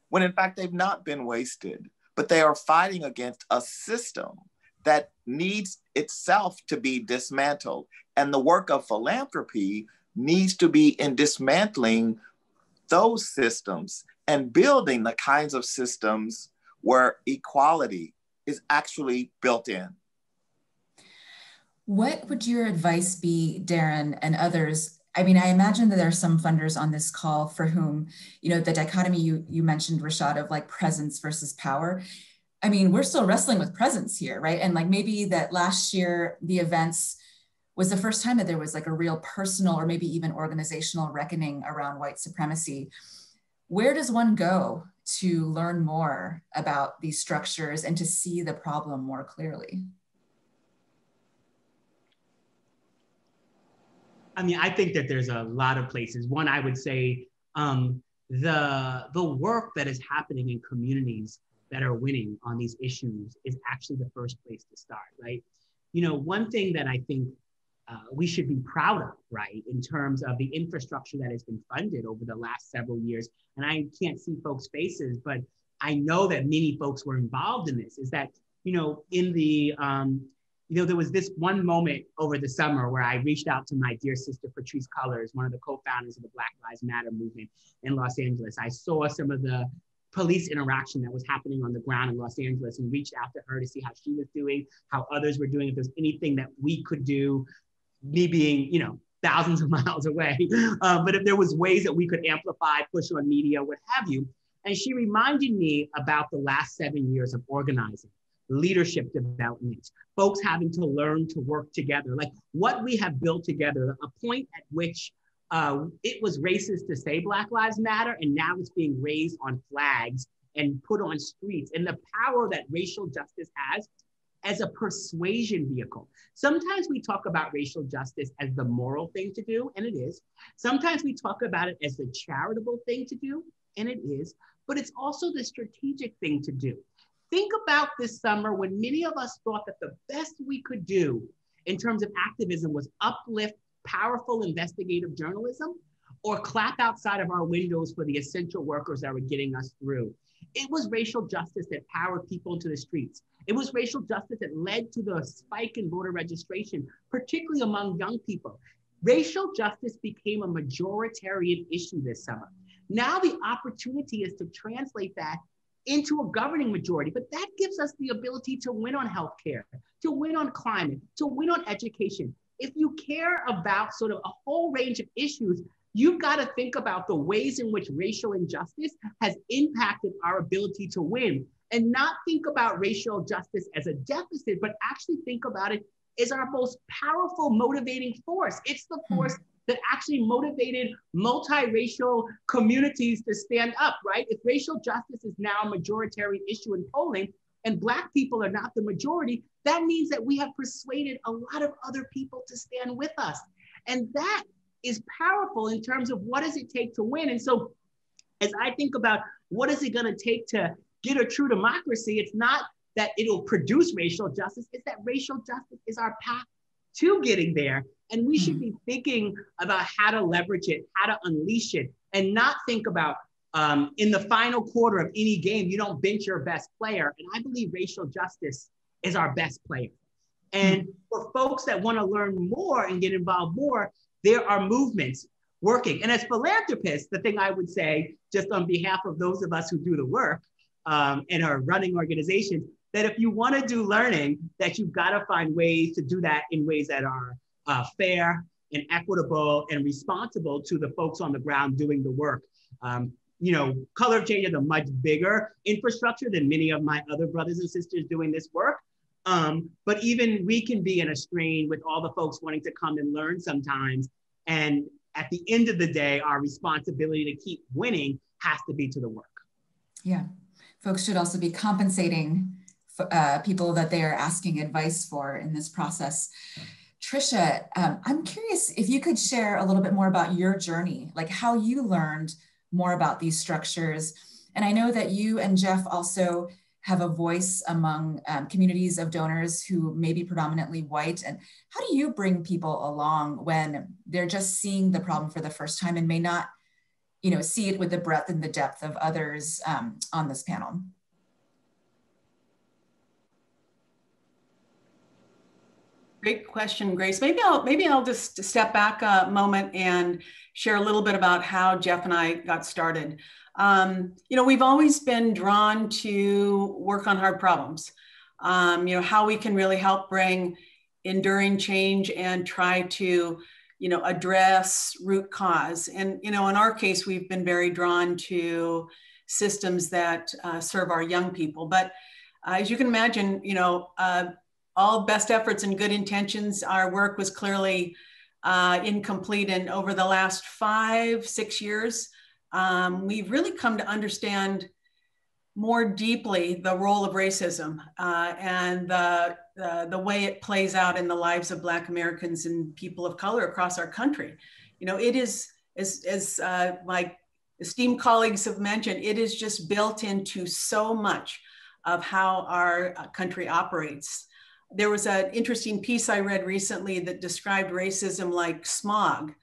when in fact they've not been wasted but they are fighting against a system that needs itself to be dismantled and the work of philanthropy needs to be in dismantling those systems and building the kinds of systems where equality is actually built in. What would your advice be, Darren and others? I mean, I imagine that there are some funders on this call for whom, you know, the dichotomy you, you mentioned, Rashad, of like presence versus power. I mean, we're still wrestling with presence here, right? And like maybe that last year, the events was the first time that there was like a real personal or maybe even organizational reckoning around white supremacy. Where does one go to learn more about these structures and to see the problem more clearly? I mean, I think that there's a lot of places. One, I would say um, the the work that is happening in communities that are winning on these issues is actually the first place to start, right? You know, one thing that I think uh, we should be proud of, right, in terms of the infrastructure that has been funded over the last several years. And I can't see folks' faces, but I know that many folks were involved in this. Is that you know in the um, you know, there was this one moment over the summer where I reached out to my dear sister, Patrisse Cullors, one of the co-founders of the Black Lives Matter movement in Los Angeles. I saw some of the police interaction that was happening on the ground in Los Angeles and reached out to her to see how she was doing, how others were doing, if there's anything that we could do, me being, you know, thousands of (laughs) miles away. Uh, but if there was ways that we could amplify, push on media, what have you. And she reminded me about the last seven years of organizing leadership development, folks having to learn to work together, like what we have built together, a point at which uh, it was racist to say Black Lives Matter, and now it's being raised on flags and put on streets, and the power that racial justice has as a persuasion vehicle. Sometimes we talk about racial justice as the moral thing to do, and it is. Sometimes we talk about it as the charitable thing to do, and it is. But it's also the strategic thing to do. Think about this summer when many of us thought that the best we could do in terms of activism was uplift powerful investigative journalism or clap outside of our windows for the essential workers that were getting us through. It was racial justice that powered people into the streets. It was racial justice that led to the spike in voter registration, particularly among young people. Racial justice became a majoritarian issue this summer. Now the opportunity is to translate that into a governing majority. But that gives us the ability to win on healthcare, to win on climate, to win on education. If you care about sort of a whole range of issues, you've got to think about the ways in which racial injustice has impacted our ability to win and not think about racial justice as a deficit, but actually think about it as our most powerful motivating force. It's the hmm. force that actually motivated multiracial communities to stand up, right? If racial justice is now a majoritarian issue in polling and Black people are not the majority, that means that we have persuaded a lot of other people to stand with us. And that is powerful in terms of what does it take to win. And so as I think about what is it going to take to get a true democracy, it's not that it'll produce racial justice, it's that racial justice is our path to getting there. And we should hmm. be thinking about how to leverage it, how to unleash it, and not think about um, in the final quarter of any game, you don't bench your best player. And I believe racial justice is our best player. And hmm. for folks that want to learn more and get involved more, there are movements working. And as philanthropists, the thing I would say, just on behalf of those of us who do the work um, and are running organizations, that if you want to do learning, that you've got to find ways to do that in ways that are uh, fair and equitable and responsible to the folks on the ground doing the work. Um, you know, Color Change is a much bigger infrastructure than many of my other brothers and sisters doing this work. Um, but even we can be in a strain with all the folks wanting to come and learn sometimes. And at the end of the day, our responsibility to keep winning has to be to the work. Yeah. Folks should also be compensating uh, people that they are asking advice for in this process. Tricia, um, I'm curious if you could share a little bit more about your journey, like how you learned more about these structures. And I know that you and Jeff also have a voice among um, communities of donors who may be predominantly white. And how do you bring people along when they're just seeing the problem for the first time and may not, you know, see it with the breadth and the depth of others um, on this panel? Great question, Grace. Maybe I'll maybe I'll just step back a moment and share a little bit about how Jeff and I got started. Um, you know, we've always been drawn to work on hard problems. Um, you know, how we can really help bring enduring change and try to, you know, address root cause. And you know, in our case, we've been very drawn to systems that uh, serve our young people, but as you can imagine, you know, uh, all best efforts and good intentions, our work was clearly uh, incomplete. And over the last five, six years, um, we've really come to understand more deeply the role of racism uh, and the, uh, the way it plays out in the lives of Black Americans and people of color across our country. You know, it is, as, as uh, my esteemed colleagues have mentioned, it is just built into so much of how our uh, country operates. There was an interesting piece I read recently that described racism like smog,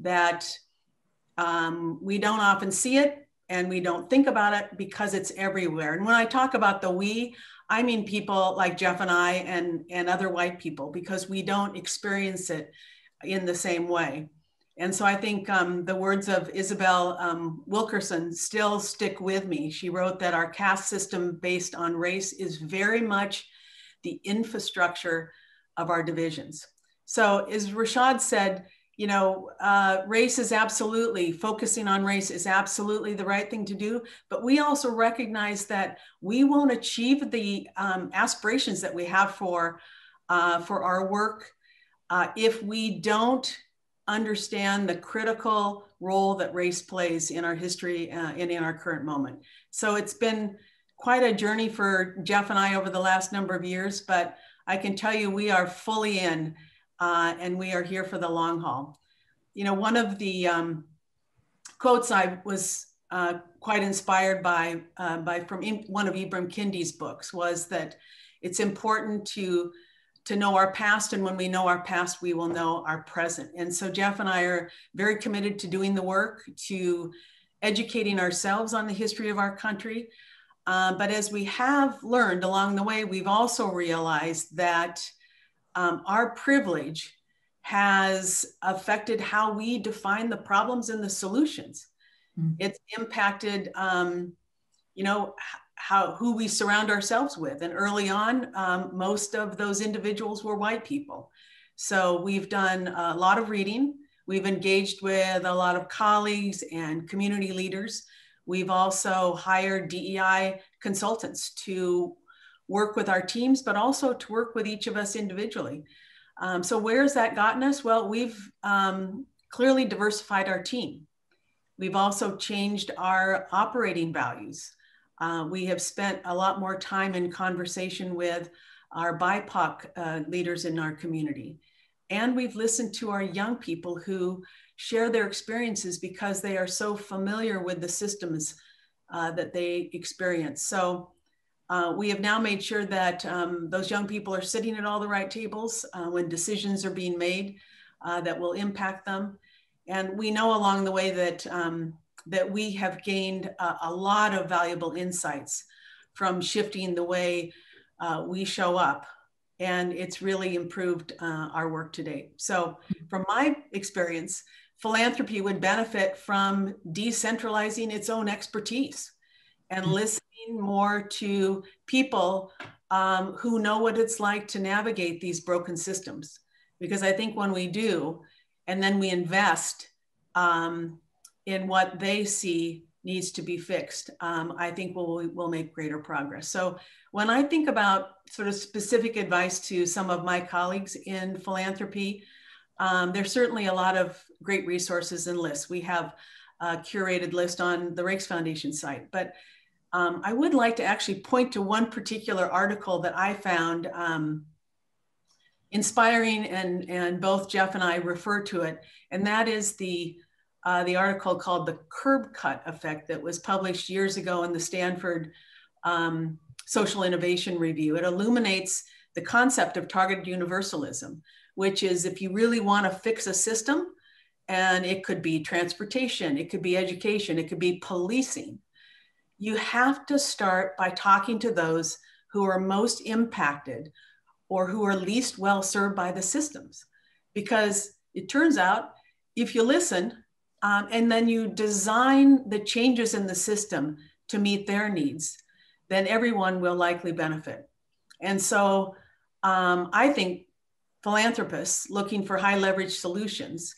that um, we don't often see it and we don't think about it because it's everywhere. And when I talk about the we, I mean people like Jeff and I and, and other white people because we don't experience it in the same way. And so I think um, the words of Isabel um, Wilkerson still stick with me. She wrote that our caste system based on race is very much the infrastructure of our divisions. So, as Rashad said, you know, uh, race is absolutely, focusing on race is absolutely the right thing to do. But we also recognize that we won't achieve the um, aspirations that we have for, uh, for our work uh, if we don't understand the critical role that race plays in our history uh, and in our current moment. So it's been quite a journey for Jeff and I over the last number of years, but I can tell you we are fully in uh, and we are here for the long haul. You know, one of the um, quotes I was uh, quite inspired by, uh, by from one of Ibram Kendi's books was that it's important to to know our past. And when we know our past, we will know our present. And so Jeff and I are very committed to doing the work, to educating ourselves on the history of our country. Uh, but as we have learned along the way, we've also realized that um, our privilege has affected how we define the problems and the solutions. Mm-hmm. It's impacted, um, you know, how who we surround ourselves with. And early on, um, most of those individuals were white people. So we've done a lot of reading. We've engaged with a lot of colleagues and community leaders. We've also hired DEI consultants to work with our teams, but also to work with each of us individually. Um, so has that gotten us? Well, we've um, clearly diversified our team. We've also changed our operating values. Uh, we have spent a lot more time in conversation with our BIPOC uh, leaders in our community. And we've listened to our young people who share their experiences because they are so familiar with the systems uh, that they experience. So uh, we have now made sure that um, those young people are sitting at all the right tables uh, when decisions are being made uh, that will impact them. And we know along the way that um, that we have gained a, a lot of valuable insights from shifting the way uh, we show up. And it's really improved uh, our work to date. So, from my experience, philanthropy would benefit from decentralizing its own expertise and mm-hmm. listening more to people um, who know what it's like to navigate these broken systems. Because I think when we do, and then we invest um, in what they see needs to be fixed, um, I think we'll, we'll make greater progress. So when I think about sort of specific advice to some of my colleagues in philanthropy, um, there's certainly a lot of great resources and lists. We have a curated list on the Raikes Foundation site, but um, I would like to actually point to one particular article that I found um, inspiring and, and both Jeff and I refer to it, and that is the uh, the article called The Curb Cut Effect that was published years ago in the Stanford um, Social Innovation Review. It illuminates the concept of targeted universalism, which is if you really want to fix a system, and it could be transportation, it could be education, it could be policing, you have to start by talking to those who are most impacted or who are least well served by the systems. Because it turns out if you listen, um, and then you design the changes in the system to meet their needs, then everyone will likely benefit. And so um, I think philanthropists looking for high leverage solutions,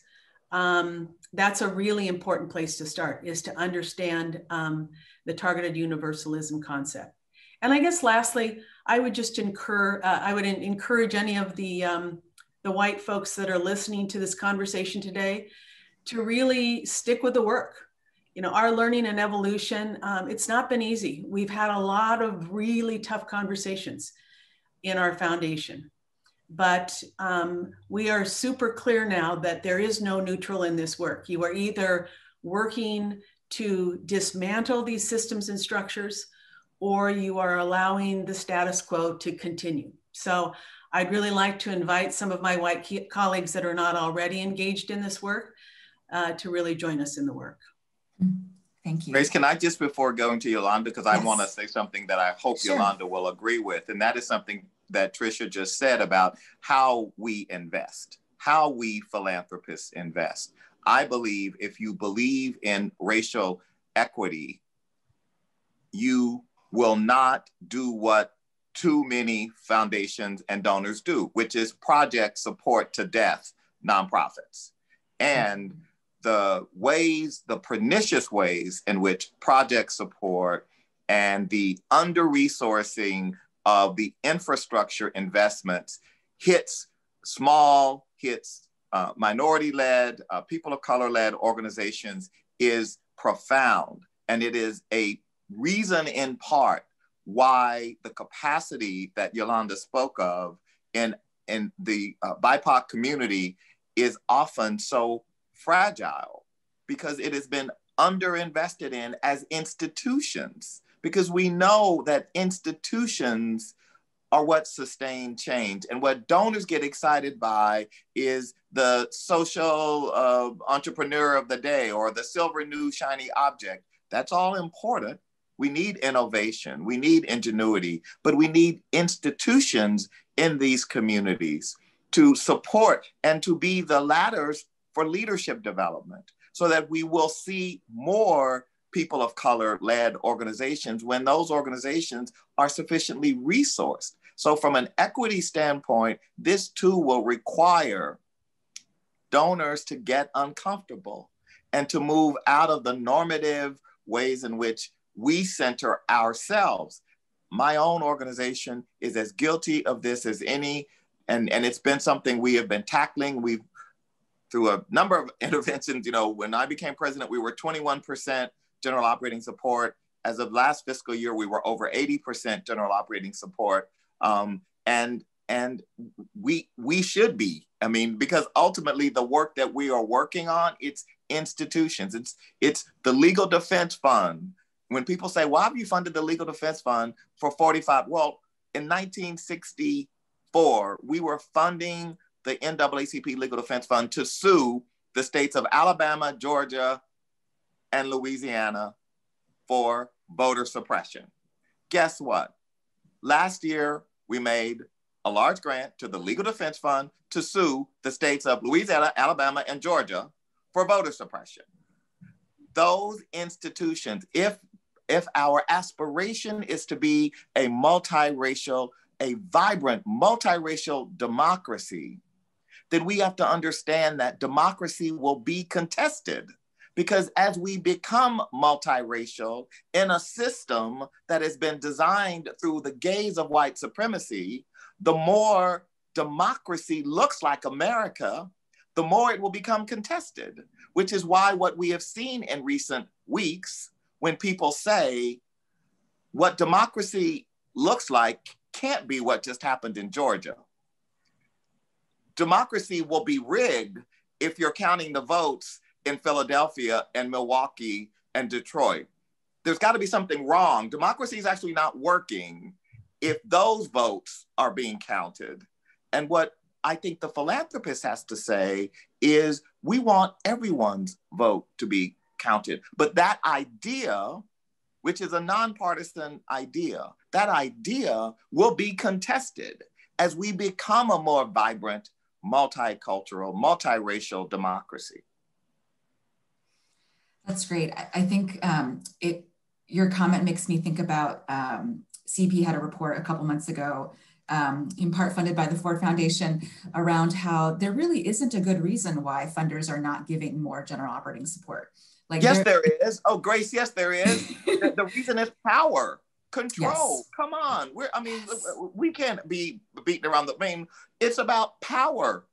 um, that's a really important place to start is to understand um, the targeted universalism concept. And I guess lastly, I would just incur, uh, I would encourage any of the, um, the white folks that are listening to this conversation today to really stick with the work. You know, our learning and evolution, um, it's not been easy. We've had a lot of really tough conversations in our foundation. But um, we are super clear now that there is no neutral in this work. You are either working to dismantle these systems and structures, or you are allowing the status quo to continue. So I'd really like to invite some of my white colleagues that are not already engaged in this work uh, to really join us in the work. Thank you. Grace, can I just before going to Yolanda, because yes. I want to say something that I hope sure. Yolanda will agree with, and that is something that Tricia just said about how we invest, how we philanthropists invest. I believe if you believe in racial equity, you will not do what too many foundations and donors do, which is project support to death nonprofits. And the ways, the pernicious ways in which project support and the under resourcing of the infrastructure investments hits small, hits uh, minority led, uh, people of color led organizations is profound. And it is a reason in part why the capacity that Yolanda spoke of in, in the uh, BIPOC community is often so fragile because it has been underinvested in as institutions because we know that institutions are what sustain change. And what donors get excited by is the social uh, entrepreneur of the day or the silver new shiny object. That's all important. We need innovation, we need ingenuity, but we need institutions in these communities to support and to be the ladders for leadership development so that we will see more people of color led organizations when those organizations are sufficiently resourced. So, from an equity standpoint, this too will require donors to get uncomfortable and to move out of the normative ways in which we center ourselves. My own organization is as guilty of this as any, and, and it's been something we have been tackling. We've through a number of (laughs) interventions, you know, when I became president, we were 21% general operating support. As of last fiscal year, we were over 80% general operating support. Um, and and we we should be. I mean, because ultimately the work that we are working on, it's institutions. It's it's the legal defense fund. When people say, "Why have you funded the legal defense fund for 45?" Well, in 1964, we were funding the NAACP Legal Defense Fund to sue the states of Alabama, Georgia, and Louisiana for voter suppression. Guess what? Last year, we made a large grant to the Legal Defense Fund to sue the states of Louisiana, Alabama, and Georgia for voter suppression. Those institutions, if, if our aspiration is to be a multiracial, a vibrant multiracial democracy, then we have to understand that democracy will be contested. Because as we become multiracial in a system that has been designed through the gaze of white supremacy, the more democracy looks like America, the more it will become contested, which is why what we have seen in recent weeks when people say what democracy looks like can't be what just happened in Georgia democracy will be rigged if you're counting the votes in Philadelphia and Milwaukee and Detroit. There's got to be something wrong. Democracy is actually not working if those votes are being counted. And what I think the philanthropist has to say is we want everyone's vote to be counted. But that idea, which is a nonpartisan idea, that idea will be contested as we become a more vibrant multicultural, multiracial democracy. That's great. I think um, it. Your comment makes me think about um, CEP had a report a couple months ago, um, in part funded by the Ford Foundation, around how there really isn't a good reason why funders are not giving more general operating support. Like yes, there is. Oh, Grace, yes, there is. (laughs) the, the reason is power. Control. Yes. Come on. We're, I mean, uh, we can't be beating around the, I mean, it's about power.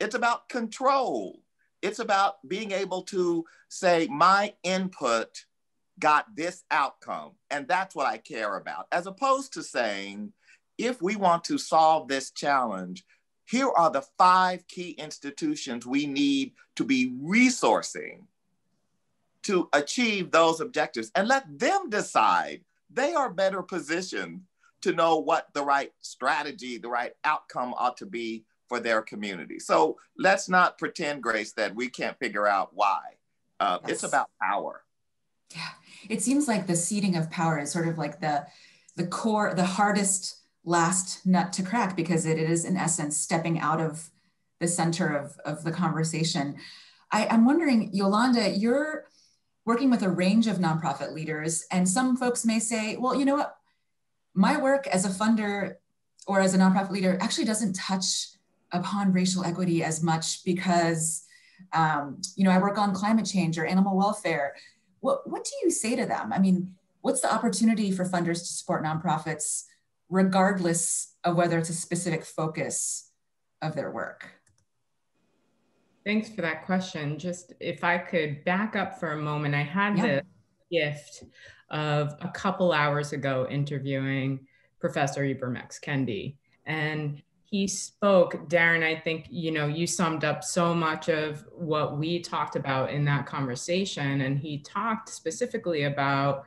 It's about control. It's about being able to say, my input got this outcome. And that's what I care about, as opposed to saying, if we want to solve this challenge, here are the five key institutions we need to be resourcing to achieve those objectives and let them decide they are better positioned to know what the right strategy, the right outcome ought to be for their community. So let's not pretend, Grace, that we can't figure out why. Uh, yes. It's about power. Yeah, it seems like the seating of power is sort of like the the core, the hardest last nut to crack because it is in essence stepping out of the center of, of the conversation. I, I'm wondering, Yolanda, you're working with a range of nonprofit leaders, and some folks may say, well, you know what? My work as a funder or as a nonprofit leader actually doesn't touch upon racial equity as much because, um, you know, I work on climate change or animal welfare. What, what do you say to them? I mean, what's the opportunity for funders to support nonprofits regardless of whether it's a specific focus of their work? Thanks for that question. Just if I could back up for a moment, I had yeah. the gift of a couple hours ago interviewing Professor Ibram X. Kendi. And he spoke, Darren, I think, you know, you summed up so much of what we talked about in that conversation. And he talked specifically about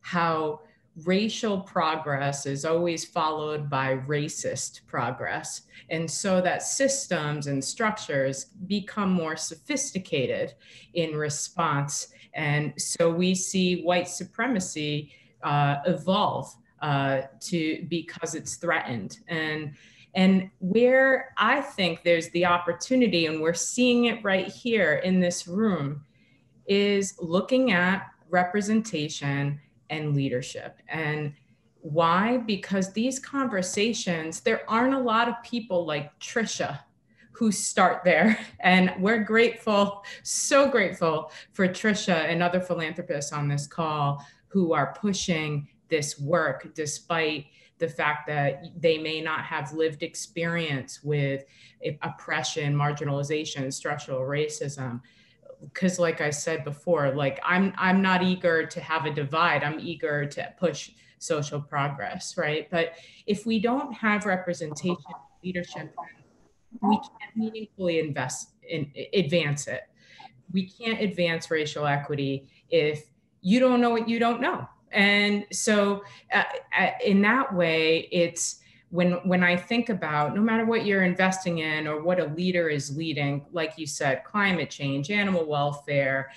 how racial progress is always followed by racist progress. And so that systems and structures become more sophisticated in response. And so we see white supremacy uh, evolve uh, to because it's threatened. And and where I think there's the opportunity, and we're seeing it right here in this room, is looking at representation and leadership. And why? Because these conversations, there aren't a lot of people like Tricia who start there. (laughs) And we're grateful, so grateful for Tricia and other philanthropists on this call who are pushing this work despite the fact that they may not have lived experience with oppression, marginalization, structural racism because like i said before like i'm i'm not eager to have a divide. I'm eager to push social progress right? But if we don't have representation leadership we can't meaningfully invest in advance it. We can't advance racial equity if you don't know what you don't know. And so uh, uh in that way it's when when i think about no matter what you're investing in or what a leader is leading like you said climate change animal welfare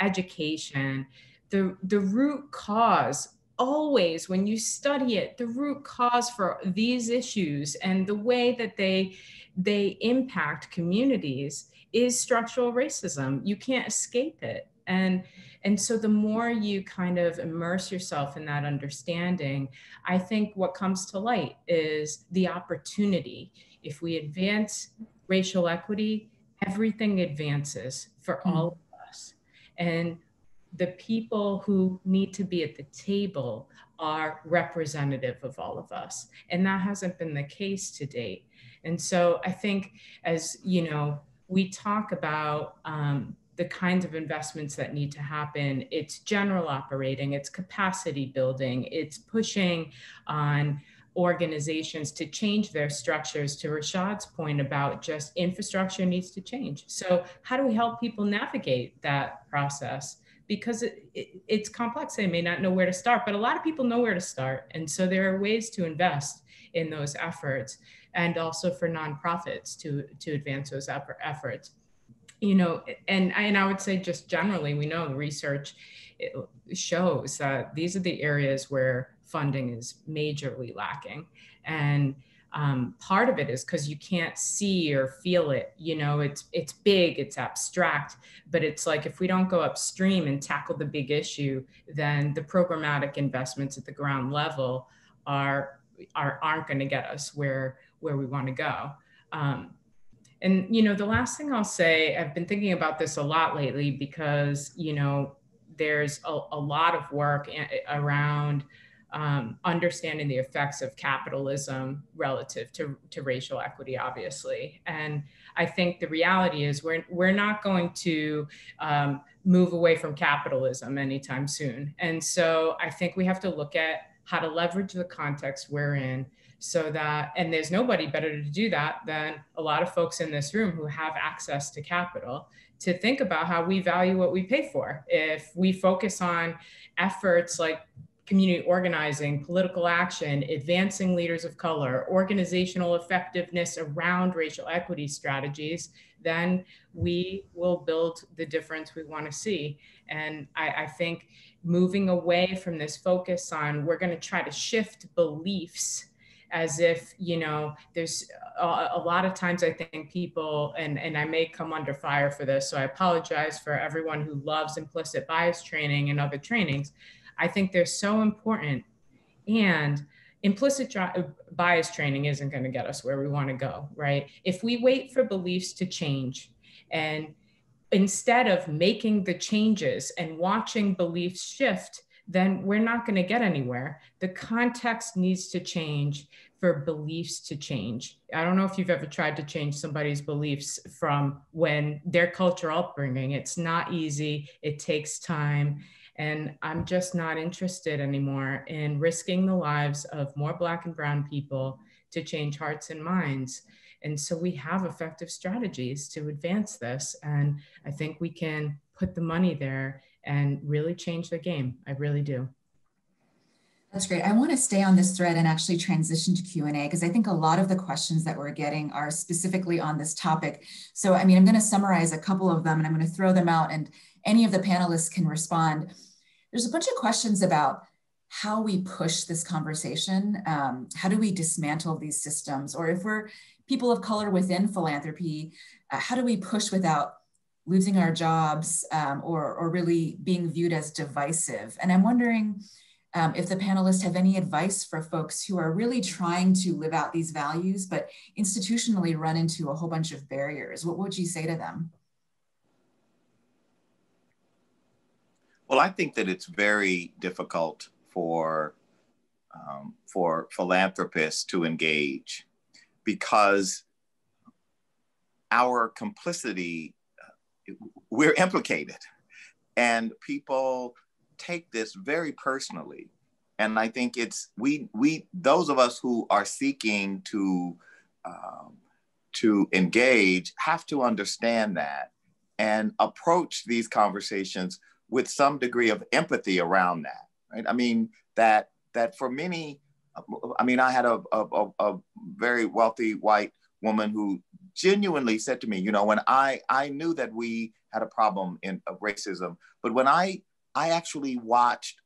education the the root cause always when you study it the root cause for these issues and the way that they they impact communities is structural racism. You can't escape it. And and so the more you kind of immerse yourself in that understanding, I think what comes to light is the opportunity. If we advance racial equity, everything advances for mm. all of us. And the people who need to be at the table are representative of all of us. And that hasn't been the case to date. And so I think as, you know, we talk about um, the kinds of investments that need to happen. It's general operating, it's capacity building, it's pushing on organizations to change their structures to Rashad's point about just infrastructure needs to change. So how do we help people navigate that process? Because it, it, it's complex. They may not know where to start, but a lot of people know where to start. And so there are ways to invest in those efforts and also for nonprofits to, to advance those efforts you know, and and I would say just generally, we know the research shows that these are the areas where funding is majorly lacking, and um, part of it is because you can't see or feel it. You know, it's it's big, it's abstract, but it's like if we don't go upstream and tackle the big issue, then the programmatic investments at the ground level are are aren't going to get us where where we want to go. Um, and, you know, the last thing I'll say, I've been thinking about this a lot lately because, you know, there's a, a lot of work around um, understanding the effects of capitalism relative to, to racial equity, obviously. And I think the reality is we're, we're not going to um, move away from capitalism anytime soon. And so I think we have to look at how to leverage the context we're in so that, and there's nobody better to do that than a lot of folks in this room who have access to capital to think about how we value what we pay for. If we focus on efforts like community organizing, political action, advancing leaders of color, organizational effectiveness around racial equity strategies, then we will build the difference we want to see. And I, I think moving away from this focus on we're going to try to shift beliefs as if you know there's a, a, lot of times i think people and and i may come under fire for this so i apologize for everyone who loves implicit bias training and other trainings i think they're so important and implicit uh, bias training isn't going to get us where we want to go right if we wait for beliefs to change and instead of making the changes and watching beliefs shift then we're not going to get anywhere. The context needs to change for beliefs to change. I don't know if you've ever tried to change somebody's beliefs from when their cultural upbringing. It's not easy, it takes time. And I'm just not interested anymore in risking the lives of more Black and Brown people to change hearts and minds. And so we have effective strategies to advance this. And I think we can put the money there and really change the game. I really do. That's great. I want to stay on this thread and actually transition to Q&A because I think a lot of the questions that we're getting are specifically on this topic. So, I mean, I'm going to summarize a couple of them and I'm going to throw them out and any of the panelists can respond. There's a bunch of questions about how we push this conversation. Um, how do we dismantle these systems? Or if we're people of color within philanthropy, uh, how do we push without losing our jobs um, or, or really being viewed as divisive. And I'm wondering um, if the panelists have any advice for folks who are really trying to live out these values, but institutionally run into a whole bunch of barriers. What would you say to them? Well, I think that it's very difficult for um, for philanthropists to engage because our complicity we're implicated and people take this very personally. And i think it's we we those of us who are seeking to um, to engage have to understand that and approach these conversations with some degree of empathy around that right? I mean that that for many i mean i had a, a, a very wealthy white woman who genuinely said to me, you know, when I I knew that we had a problem in of racism, but when I I actually watched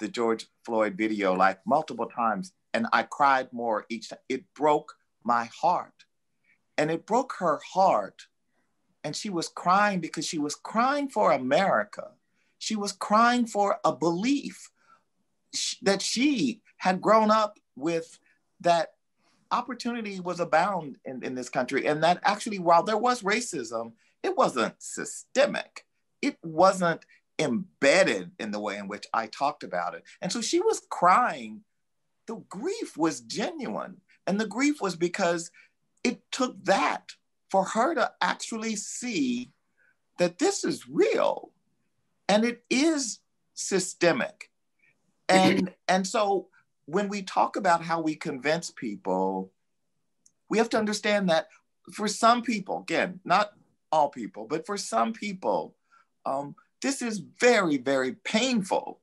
the George Floyd video like multiple times and I cried more each time. It broke my heart. And it broke her heart. And she was crying because she was crying for America. She was crying for a belief that she had grown up with that opportunity was abound in, in this country. And that actually, while there was racism, it wasn't systemic. It wasn't embedded in the way in which I talked about it. And so she was crying. The grief was genuine. And the grief was because it took that for her to actually see that this is real and it is systemic. And, and so when we talk about how we convince people, we have to understand that for some people, again, not all people, but for some people, um, this is very, very painful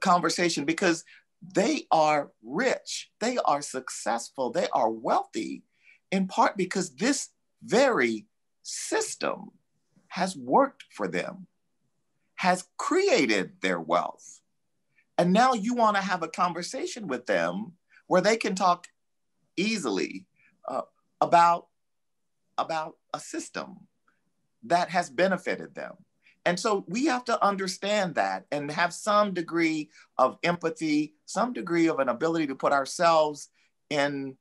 conversation because they are rich, they are successful, they are wealthy, in part because this very system has worked for them, has created their wealth. And now you want to have a conversation with them where they can talk easily uh, about, about a system that has benefited them. And so we have to understand that and have some degree of empathy, some degree of an ability to put ourselves in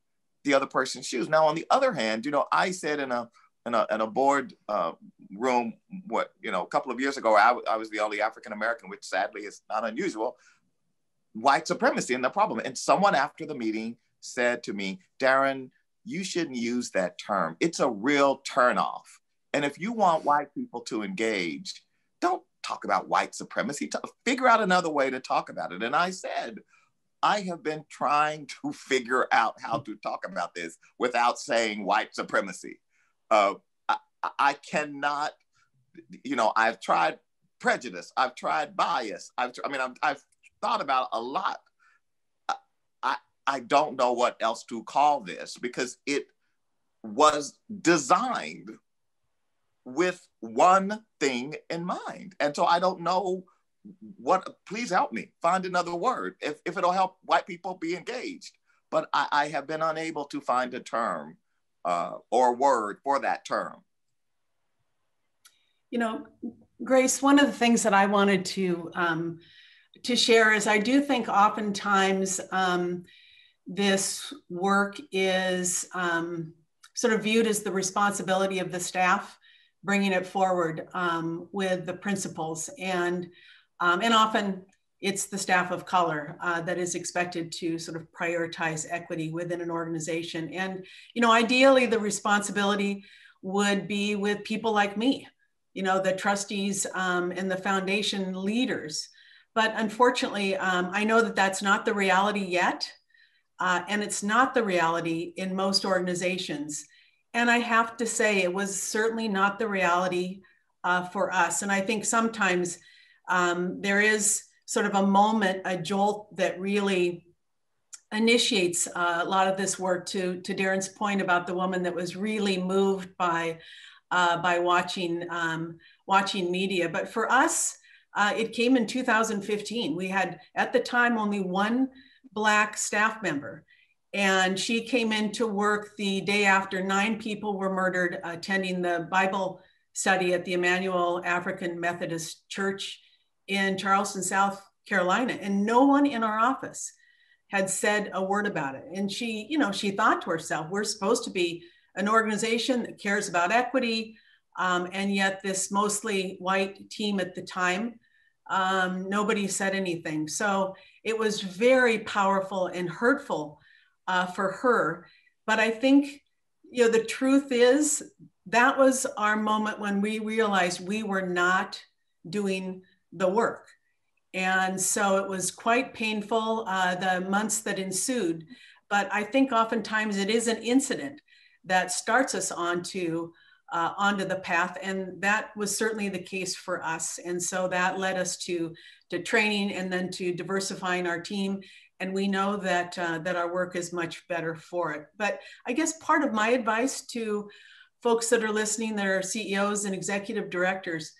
the other person's shoes. Now, on the other hand, you know, I said in a in a, in a board uh, room, what you know, a couple of years ago, I, I was the only African American, which sadly is not unusual white supremacy and the problem. And someone after the meeting said to me, Darren, you shouldn't use that term. It's a real turnoff. And if you want white people to engage, don't talk about white supremacy. Figure out another way to talk about it. And I said, I have been trying to (laughs) figure out how to talk about this without saying white supremacy. Uh, I, I, cannot, you know, I've tried prejudice, I've tried bias, I've, I mean, I've, I've thought about a lot. I, I don't know what else to call this because it was designed with one thing in mind. And so I don't know what, please help me find another word if, if it'll help white people be engaged. But I, I have been unable to find a term uh, or word for that term. You know, Grace, one of the things that I wanted to um, to share is I do think oftentimes um, this work is um, sort of viewed as the responsibility of the staff bringing it forward um, with the principals. And um, and often it's the staff of color uh, that is expected to sort of prioritize equity within an organization. And you know ideally the responsibility would be with people like me you know the trustees um, and the foundation leaders. But unfortunately um, i know that that's not the reality yet uh, and it's not the reality in most organizations and I have to say, it was certainly not the reality uh, for us. And I think sometimes um, there is sort of a moment, a jolt that really initiates uh, a lot of this work. To to Darren's point about the woman that was really moved by uh, by watching um, watching media, but for us, uh, it came in 2015. We had at the time only one black staff member. And she came into work the day after nine people were murdered attending the Bible study at the Emanuel African Methodist Church in Charleston, South Carolina. And no one in our office had said a word about it. And she, you know, she thought to herself, we're supposed to be an organization that cares about equity. Um, and yet, this mostly white team at the time, um, nobody said anything. So it was very powerful and hurtful uh, for her. But I think, you know, the truth is that was our moment when we realized we were not doing the work. And so it was quite painful uh, the months that ensued. But I think oftentimes it is an incident that starts us onto uh, onto the path, and that was certainly the case for us. And so that led us to to training and then to diversifying our team and we know that uh, that our work is much better for it. But I guess part of my advice to folks that are listening, that are CEOs and executive directors,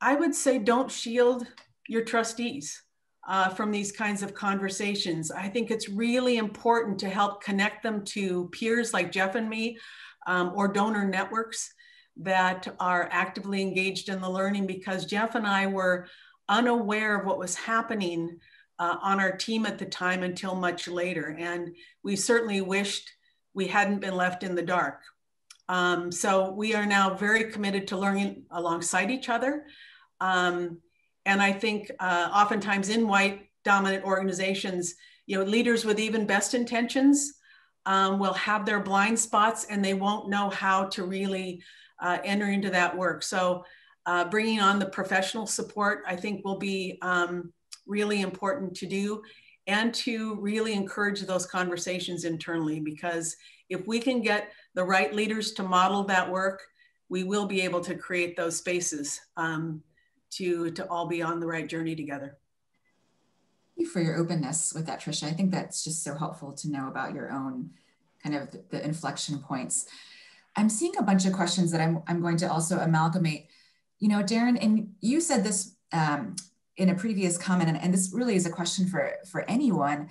I would say don't shield your trustees uh, from these kinds of conversations. I think it's really important to help connect them to peers like Jeff and me, um, or donor networks that are actively engaged in the learning. Because Jeff and I were unaware of what was happening uh, on our team at the time until much later. And we certainly wished we hadn't been left in the dark. Um, so we are now very committed to learning alongside each other. Um, and I think uh, oftentimes in white dominant organizations, you know, leaders with even best intentions um, will have their blind spots and they won't know how to really uh, enter into that work. So uh, bringing on the professional support, I think will be um, really important to do and to really encourage those conversations internally because if we can get the right leaders to model that work, we will be able to create those spaces um, to, to all be on the right journey together. Thank you for your openness with that, Tricia. I think that's just so helpful to know about your own kind of the inflection points. I'm seeing a bunch of questions that I'm, I'm going to also amalgamate. You know, Darren, and you said this um, in a previous comment, and, and this really is a question for, for anyone,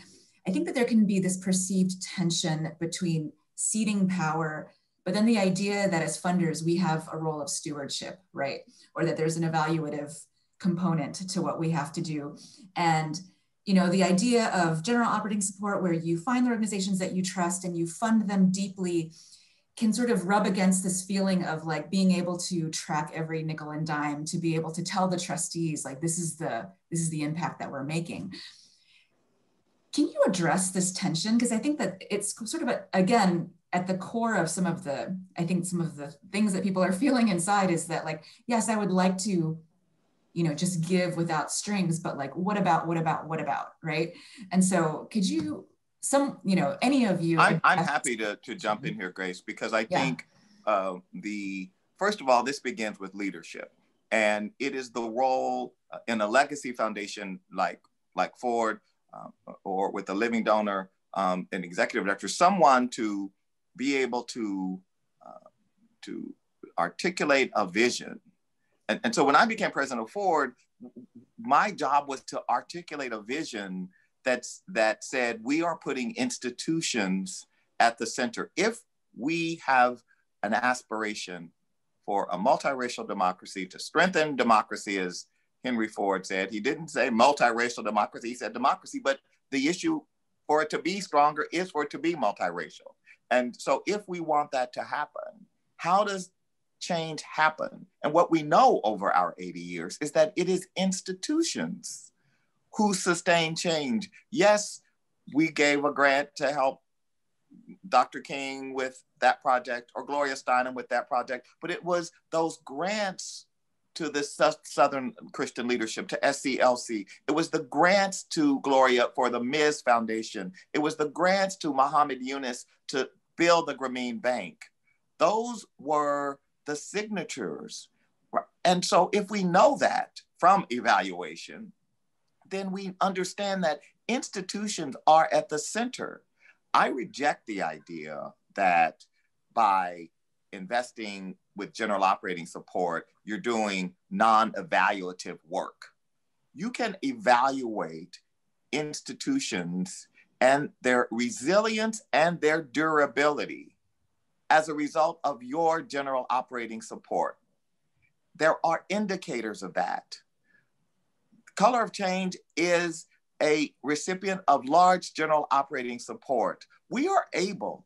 I think that there can be this perceived tension between ceding power, but then the idea that as funders, we have a role of stewardship, right? Or that there's an evaluative component to what we have to do. And you know, the idea of general operating support where you find the organizations that you trust and you fund them deeply can sort of rub against this feeling of like being able to track every nickel and dime to be able to tell the trustees like this is the this is the impact that we're making can you address this tension? Because I think that it's sort of, a, again, at the core of some of the, I think some of the things that people are feeling inside is that like, yes, I would like to, you know, just give without strings, but like, what about, what about, what about, right? And so could you, some, you know, any of you. I'm, I'm happy to, to jump in here, Grace, because I yeah. think uh, the, first of all, this begins with leadership. And it is the role uh, in a legacy foundation like, like Ford uh, or with a living donor, um, an executive director, someone to be able to uh, to articulate a vision. And, and so when I became president of Ford, my job was to articulate a vision that's that said we are putting institutions at the center. If we have an aspiration for a multiracial democracy to strengthen democracy, as Henry Ford said, he didn't say multiracial democracy, he said democracy, but the issue for it to be stronger is for it to be multiracial. And so, if we want that to happen, how does change happen? And what we know over our 80 years is that it is institutions who sustain change. Yes, we gave a grant to help Dr. King with that project or Gloria Steinem with that project, but it was those grants to the Southern Christian Leadership, to SCLC. It was the grants to Gloria for the Ms. Foundation. It was the grants to Muhammad Yunus to build the Grameen Bank. Those were the signatures. And so if we know that from evaluation, then we understand that institutions are at the center. I reject the idea that by investing with general operating support, you're doing non evaluative work. You can evaluate institutions and their resilience and their durability as a result of your general operating support. There are indicators of that. Color of Change is a recipient of large general operating support. We are able,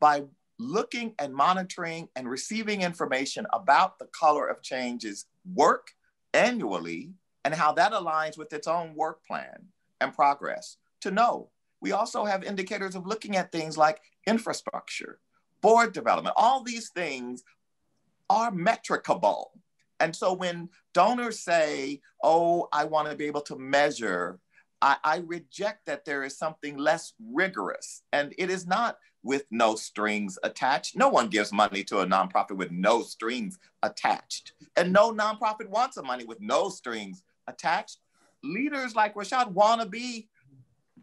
by looking and monitoring and receiving information about the Color of Change's work annually and how that aligns with its own work plan and progress, to know we also have indicators of looking at things like infrastructure, board development. All these things are metricable. And so when donors say, oh, I want to be able to measure, I, I, reject that there is something less rigorous. And it is not with no strings attached. No one gives money to a nonprofit with no strings attached. And no nonprofit wants a money with no strings attached. Leaders like Rashad want to be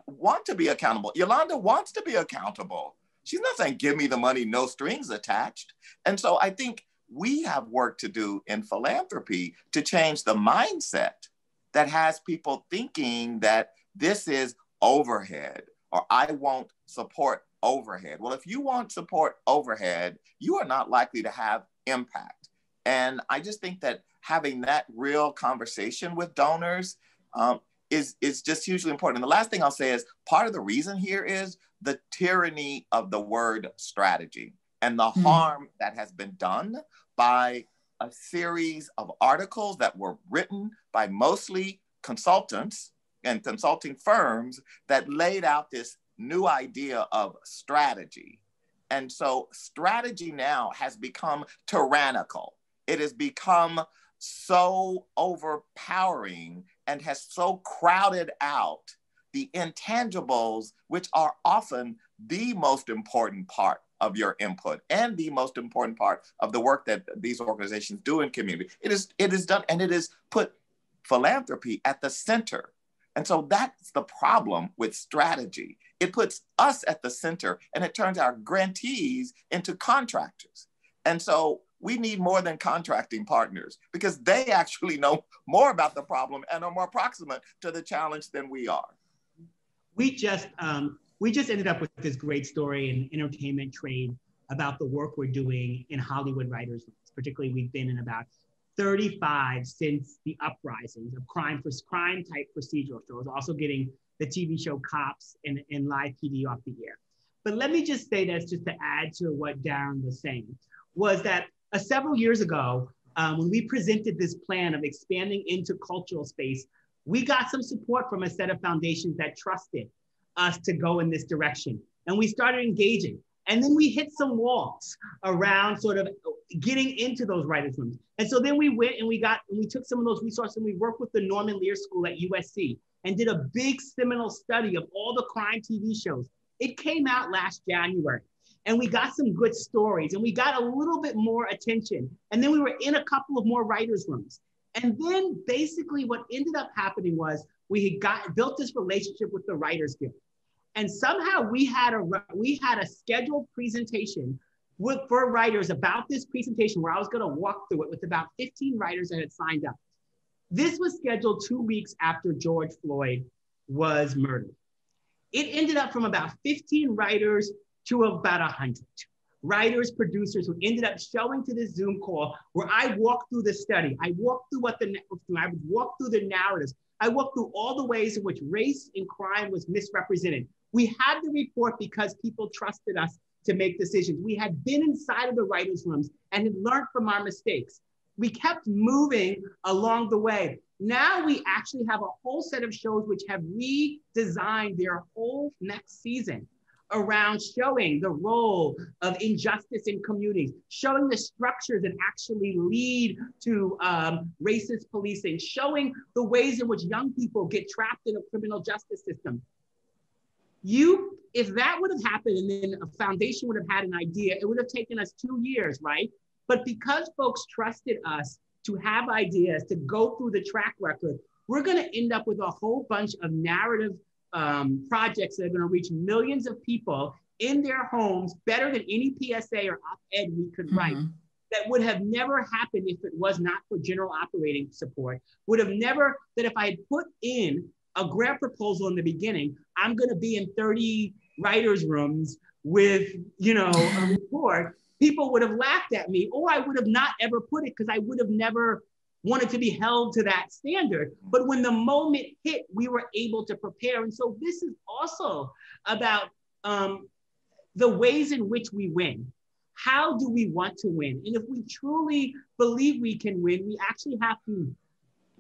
want to be accountable. Yolanda wants to be accountable. She's not saying, give me the money, no strings attached. And so I think we have work to do in philanthropy to change the mindset that has people thinking that this is overhead or I won't support overhead. Well, if you want support overhead, you are not likely to have impact. And I just think that having that real conversation with donors um, is is just hugely important. And the last thing I'll say is part of the reason here is the tyranny of the word strategy and the mm-hmm. harm that has been done by a series of articles that were written by mostly consultants and consulting firms that laid out this new idea of strategy. And so strategy now has become tyrannical. It has become so overpowering and has so crowded out the intangibles, which are often the most important part of your input and the most important part of the work that these organizations do in community. It is, it is done and it is put philanthropy at the center. And so that's the problem with strategy. It puts us at the center and it turns our grantees into contractors. And so we need more than contracting partners because they actually know more about the problem and are more proximate to the challenge than we are. We just um, we just ended up with this great story in entertainment trade about the work we're doing in Hollywood writers' rooms. Particularly, we've been in about 35 since the uprisings of crime for crime type procedural shows, also getting the TV show Cops and, and live PD off the air. But let me just say this just to add to what Darren was saying, was that uh, several years ago, um, when we presented this plan of expanding into cultural space, we got some support from a set of foundations that trusted us to go in this direction. And we started engaging. And then we hit some walls around sort of getting into those writers' rooms. And so then we went and we got and we took some of those resources and we worked with the Norman Lear School at USC and did a big seminal study of all the crime TV shows. It came out last January and we got some good stories and we got a little bit more attention. And then we were in a couple of more writers' rooms. And then basically what ended up happening was we got built this relationship with the Writers Guild. And somehow we had a we had a scheduled presentation with for writers about this presentation where I was going to walk through it with about 15 writers that had signed up. This was scheduled two weeks after George Floyd was murdered. It ended up from about 15 writers to about 100 writers, producers who ended up showing to this Zoom call where I walked through the study. I walked through what the I would walk through the narratives. I walked through all the ways in which race and crime was misrepresented. We had the report because people trusted us to make decisions. We had been inside of the writers' rooms and had learned from our mistakes. We kept moving along the way. Now we actually have a whole set of shows which have redesigned their whole next season around showing the role of injustice in communities, showing the structures that actually lead to um, racist policing, showing the ways in which young people get trapped in a criminal justice system. You, if that would have happened and then a foundation would have had an idea, it would have taken us two years, right? But because folks trusted us to have ideas, to go through the track record, we're going to end up with a whole bunch of narrative um, projects that are going to reach millions of people in their homes better than any PSA or op-ed we could mm-hmm. write that would have never happened if it was not for general operating support would have never that if i had put in a grant proposal in the beginning i'm going to be in 30 writers rooms with you know a (laughs) report people would have laughed at me or i would have not ever put it because i would have never wanted to be held to that standard. But when the moment hit, we were able to prepare. And so this is also about um, the ways in which we win. How do we want to win? And if we truly believe we can win, we actually have to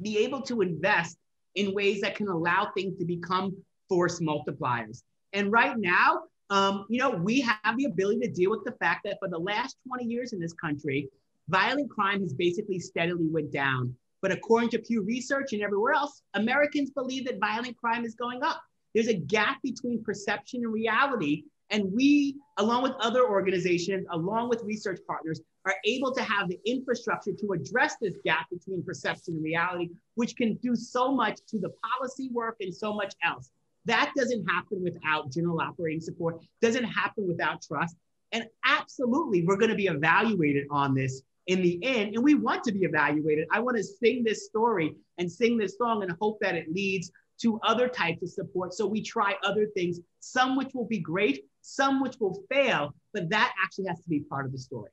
be able to invest in ways that can allow things to become force multipliers. And right now, um, you know, we have the ability to deal with the fact that for the last 20 years in this country, violent crime has basically steadily went down. But according to Pew Research and everywhere else, Americans believe that violent crime is going up. There's a gap between perception and reality. And we, along with other organizations, along with research partners, are able to have the infrastructure to address this gap between perception and reality, which can do so much to the policy work and so much else. That doesn't happen without general operating support, doesn't happen without trust. And absolutely, we're going to be evaluated on this in the end, and we want to be evaluated. I want to sing this story and sing this song and hope that it leads to other types of support. So we try other things, some which will be great, some which will fail, but that actually has to be part of the story.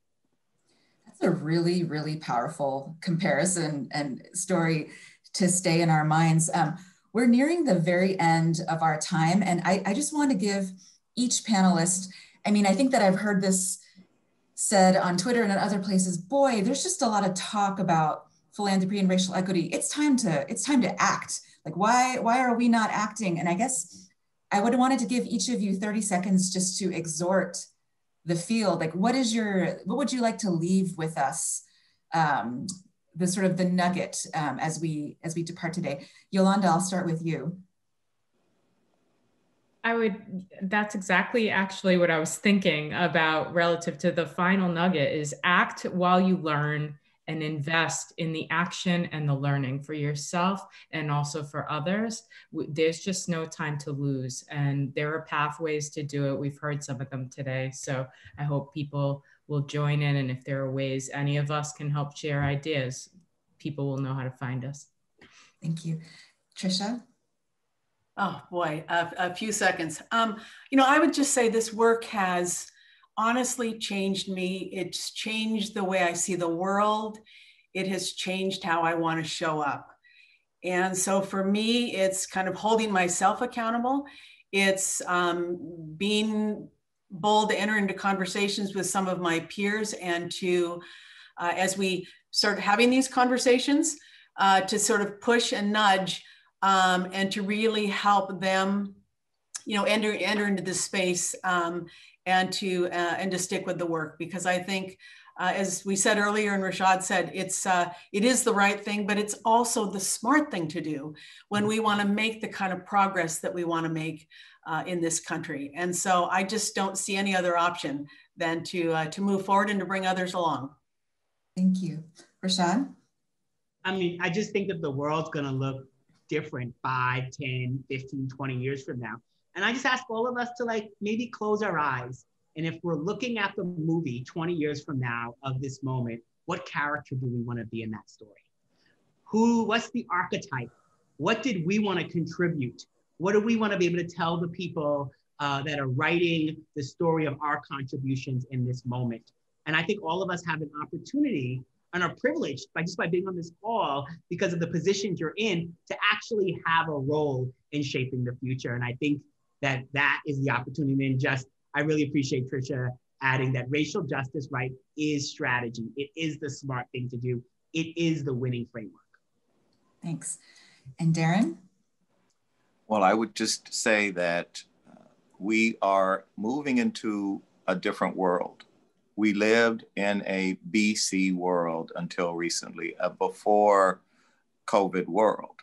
That's a really, really powerful comparison and story to stay in our minds. Um, we're nearing the very end of our time, and I, I just want to give each panelist. I mean, I think that I've heard this said on Twitter and at other places, boy, there's just a lot of talk about philanthropy and racial equity. It's time to it's time to act. Like why why are we not acting? And I guess I would have wanted to give each of you 30 seconds just to exhort the field. Like what is your what would you like to leave with us? Um, the sort of the nugget um, as we as we depart today. Yolanda, I'll start with you. I would, that's exactly actually what I was thinking about relative to the final nugget is act while you learn and invest in the action and the learning for yourself and also for others. There's just no time to lose. And there are pathways to do it. We've heard some of them today. So I hope people will join in. And if there are ways any of us can help share ideas, people will know how to find us. Thank you. Tricia? Oh boy, a, a few seconds. Um, you know, I would just say this work has honestly changed me. It's changed the way I see the world. It has changed how I want to show up. And so for me, it's kind of holding myself accountable. It's um, being bold to enter into conversations with some of my peers and to, uh, as we start having these conversations, uh, to sort of push and nudge um, and to really help them you know, enter enter into this space um, and to uh, and to stick with the work because I think. Uh, as we said earlier, and Rashad said, it's uh, it is the right thing, but it's also the smart thing to do when we want to make the kind of progress that we want to make uh, in this country. And so I just don't see any other option than to uh, to move forward and to bring others along. Thank you, Rashad. I mean, I just think that the world's going to look different 5, 10, 15, 20 years from now. And I just ask all of us to like maybe close our eyes. And if we're looking at the movie 20 years from now of this moment, what character do we want to be in that story? Who, what's the archetype? What did we want to contribute? What do we want to be able to tell the people uh, that are writing the story of our contributions in this moment? And I think all of us have an opportunity and are privileged by just by being on this call because of the positions you're in to actually have a role in shaping the future. And I think that that is the opportunity. And just, I really appreciate Tricia adding that racial justice, right, is strategy. It is the smart thing to do. It is the winning framework. Thanks. And Darren? Well, I would just say that uh, we are moving into a different world. We lived in a BC world until recently, a before COVID world.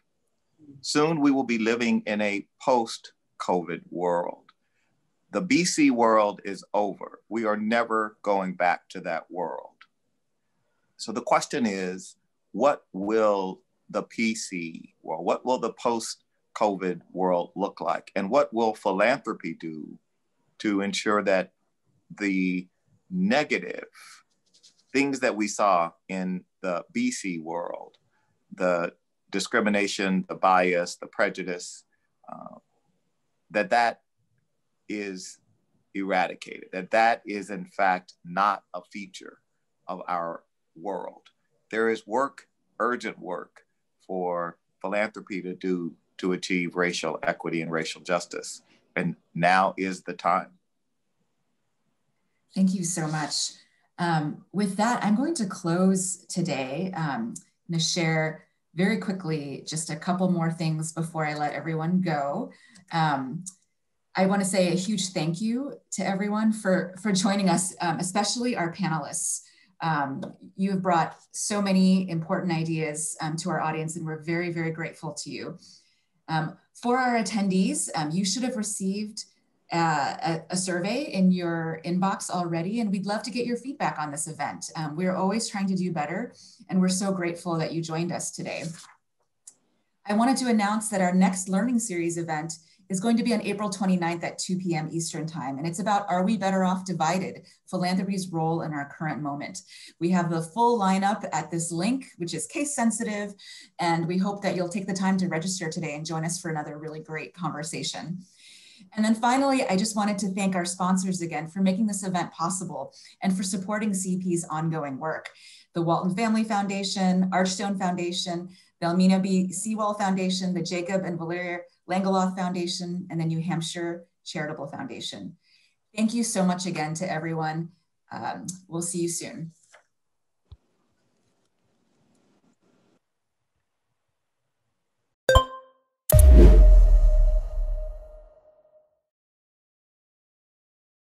Soon we will be living in a post COVID world. The BC world is over. We are never going back to that world. So the question is what will the PC world, what will the post COVID world look like? And what will philanthropy do to ensure that the negative things that we saw in the BC world, the discrimination, the bias, the prejudice, uh, that that is eradicated, that that is in fact not a feature of our world. There is work, urgent work for philanthropy to do to achieve racial equity and racial justice. And now is the time. Thank you so much. Um, with that, I'm going to close today. Um, I'm going to share very quickly just a couple more things before I let everyone go. Um, I want to say a huge thank you to everyone for, for joining us, um, especially our panelists. Um, you have brought so many important ideas um, to our audience, and we're very, very grateful to you. For our attendees, you should have received uh, a, a, survey in your inbox already, and we'd love to get your feedback on this event. Um, we're always trying to do better, and we're so grateful that you joined us today. I wanted to announce that our next Learning Series event is going to be on April 29th at 2 p.m. Eastern Time. And it's about Are We Better Off Divided? Philanthropy's role in our current moment. We have the full lineup at this link, which is case sensitive. And we hope that you'll take the time to register today and join us for another really great conversation. And then finally, I just wanted to thank our sponsors again for making this event possible and for supporting CEP's ongoing work. The Walton Family Foundation, Archstone Foundation, the Elmina B. Sewall Foundation, the Jacob and Valeria Langeloth Foundation, and the New Hampshire Charitable Foundation. Thank you so much again to everyone. Um, we'll see you soon.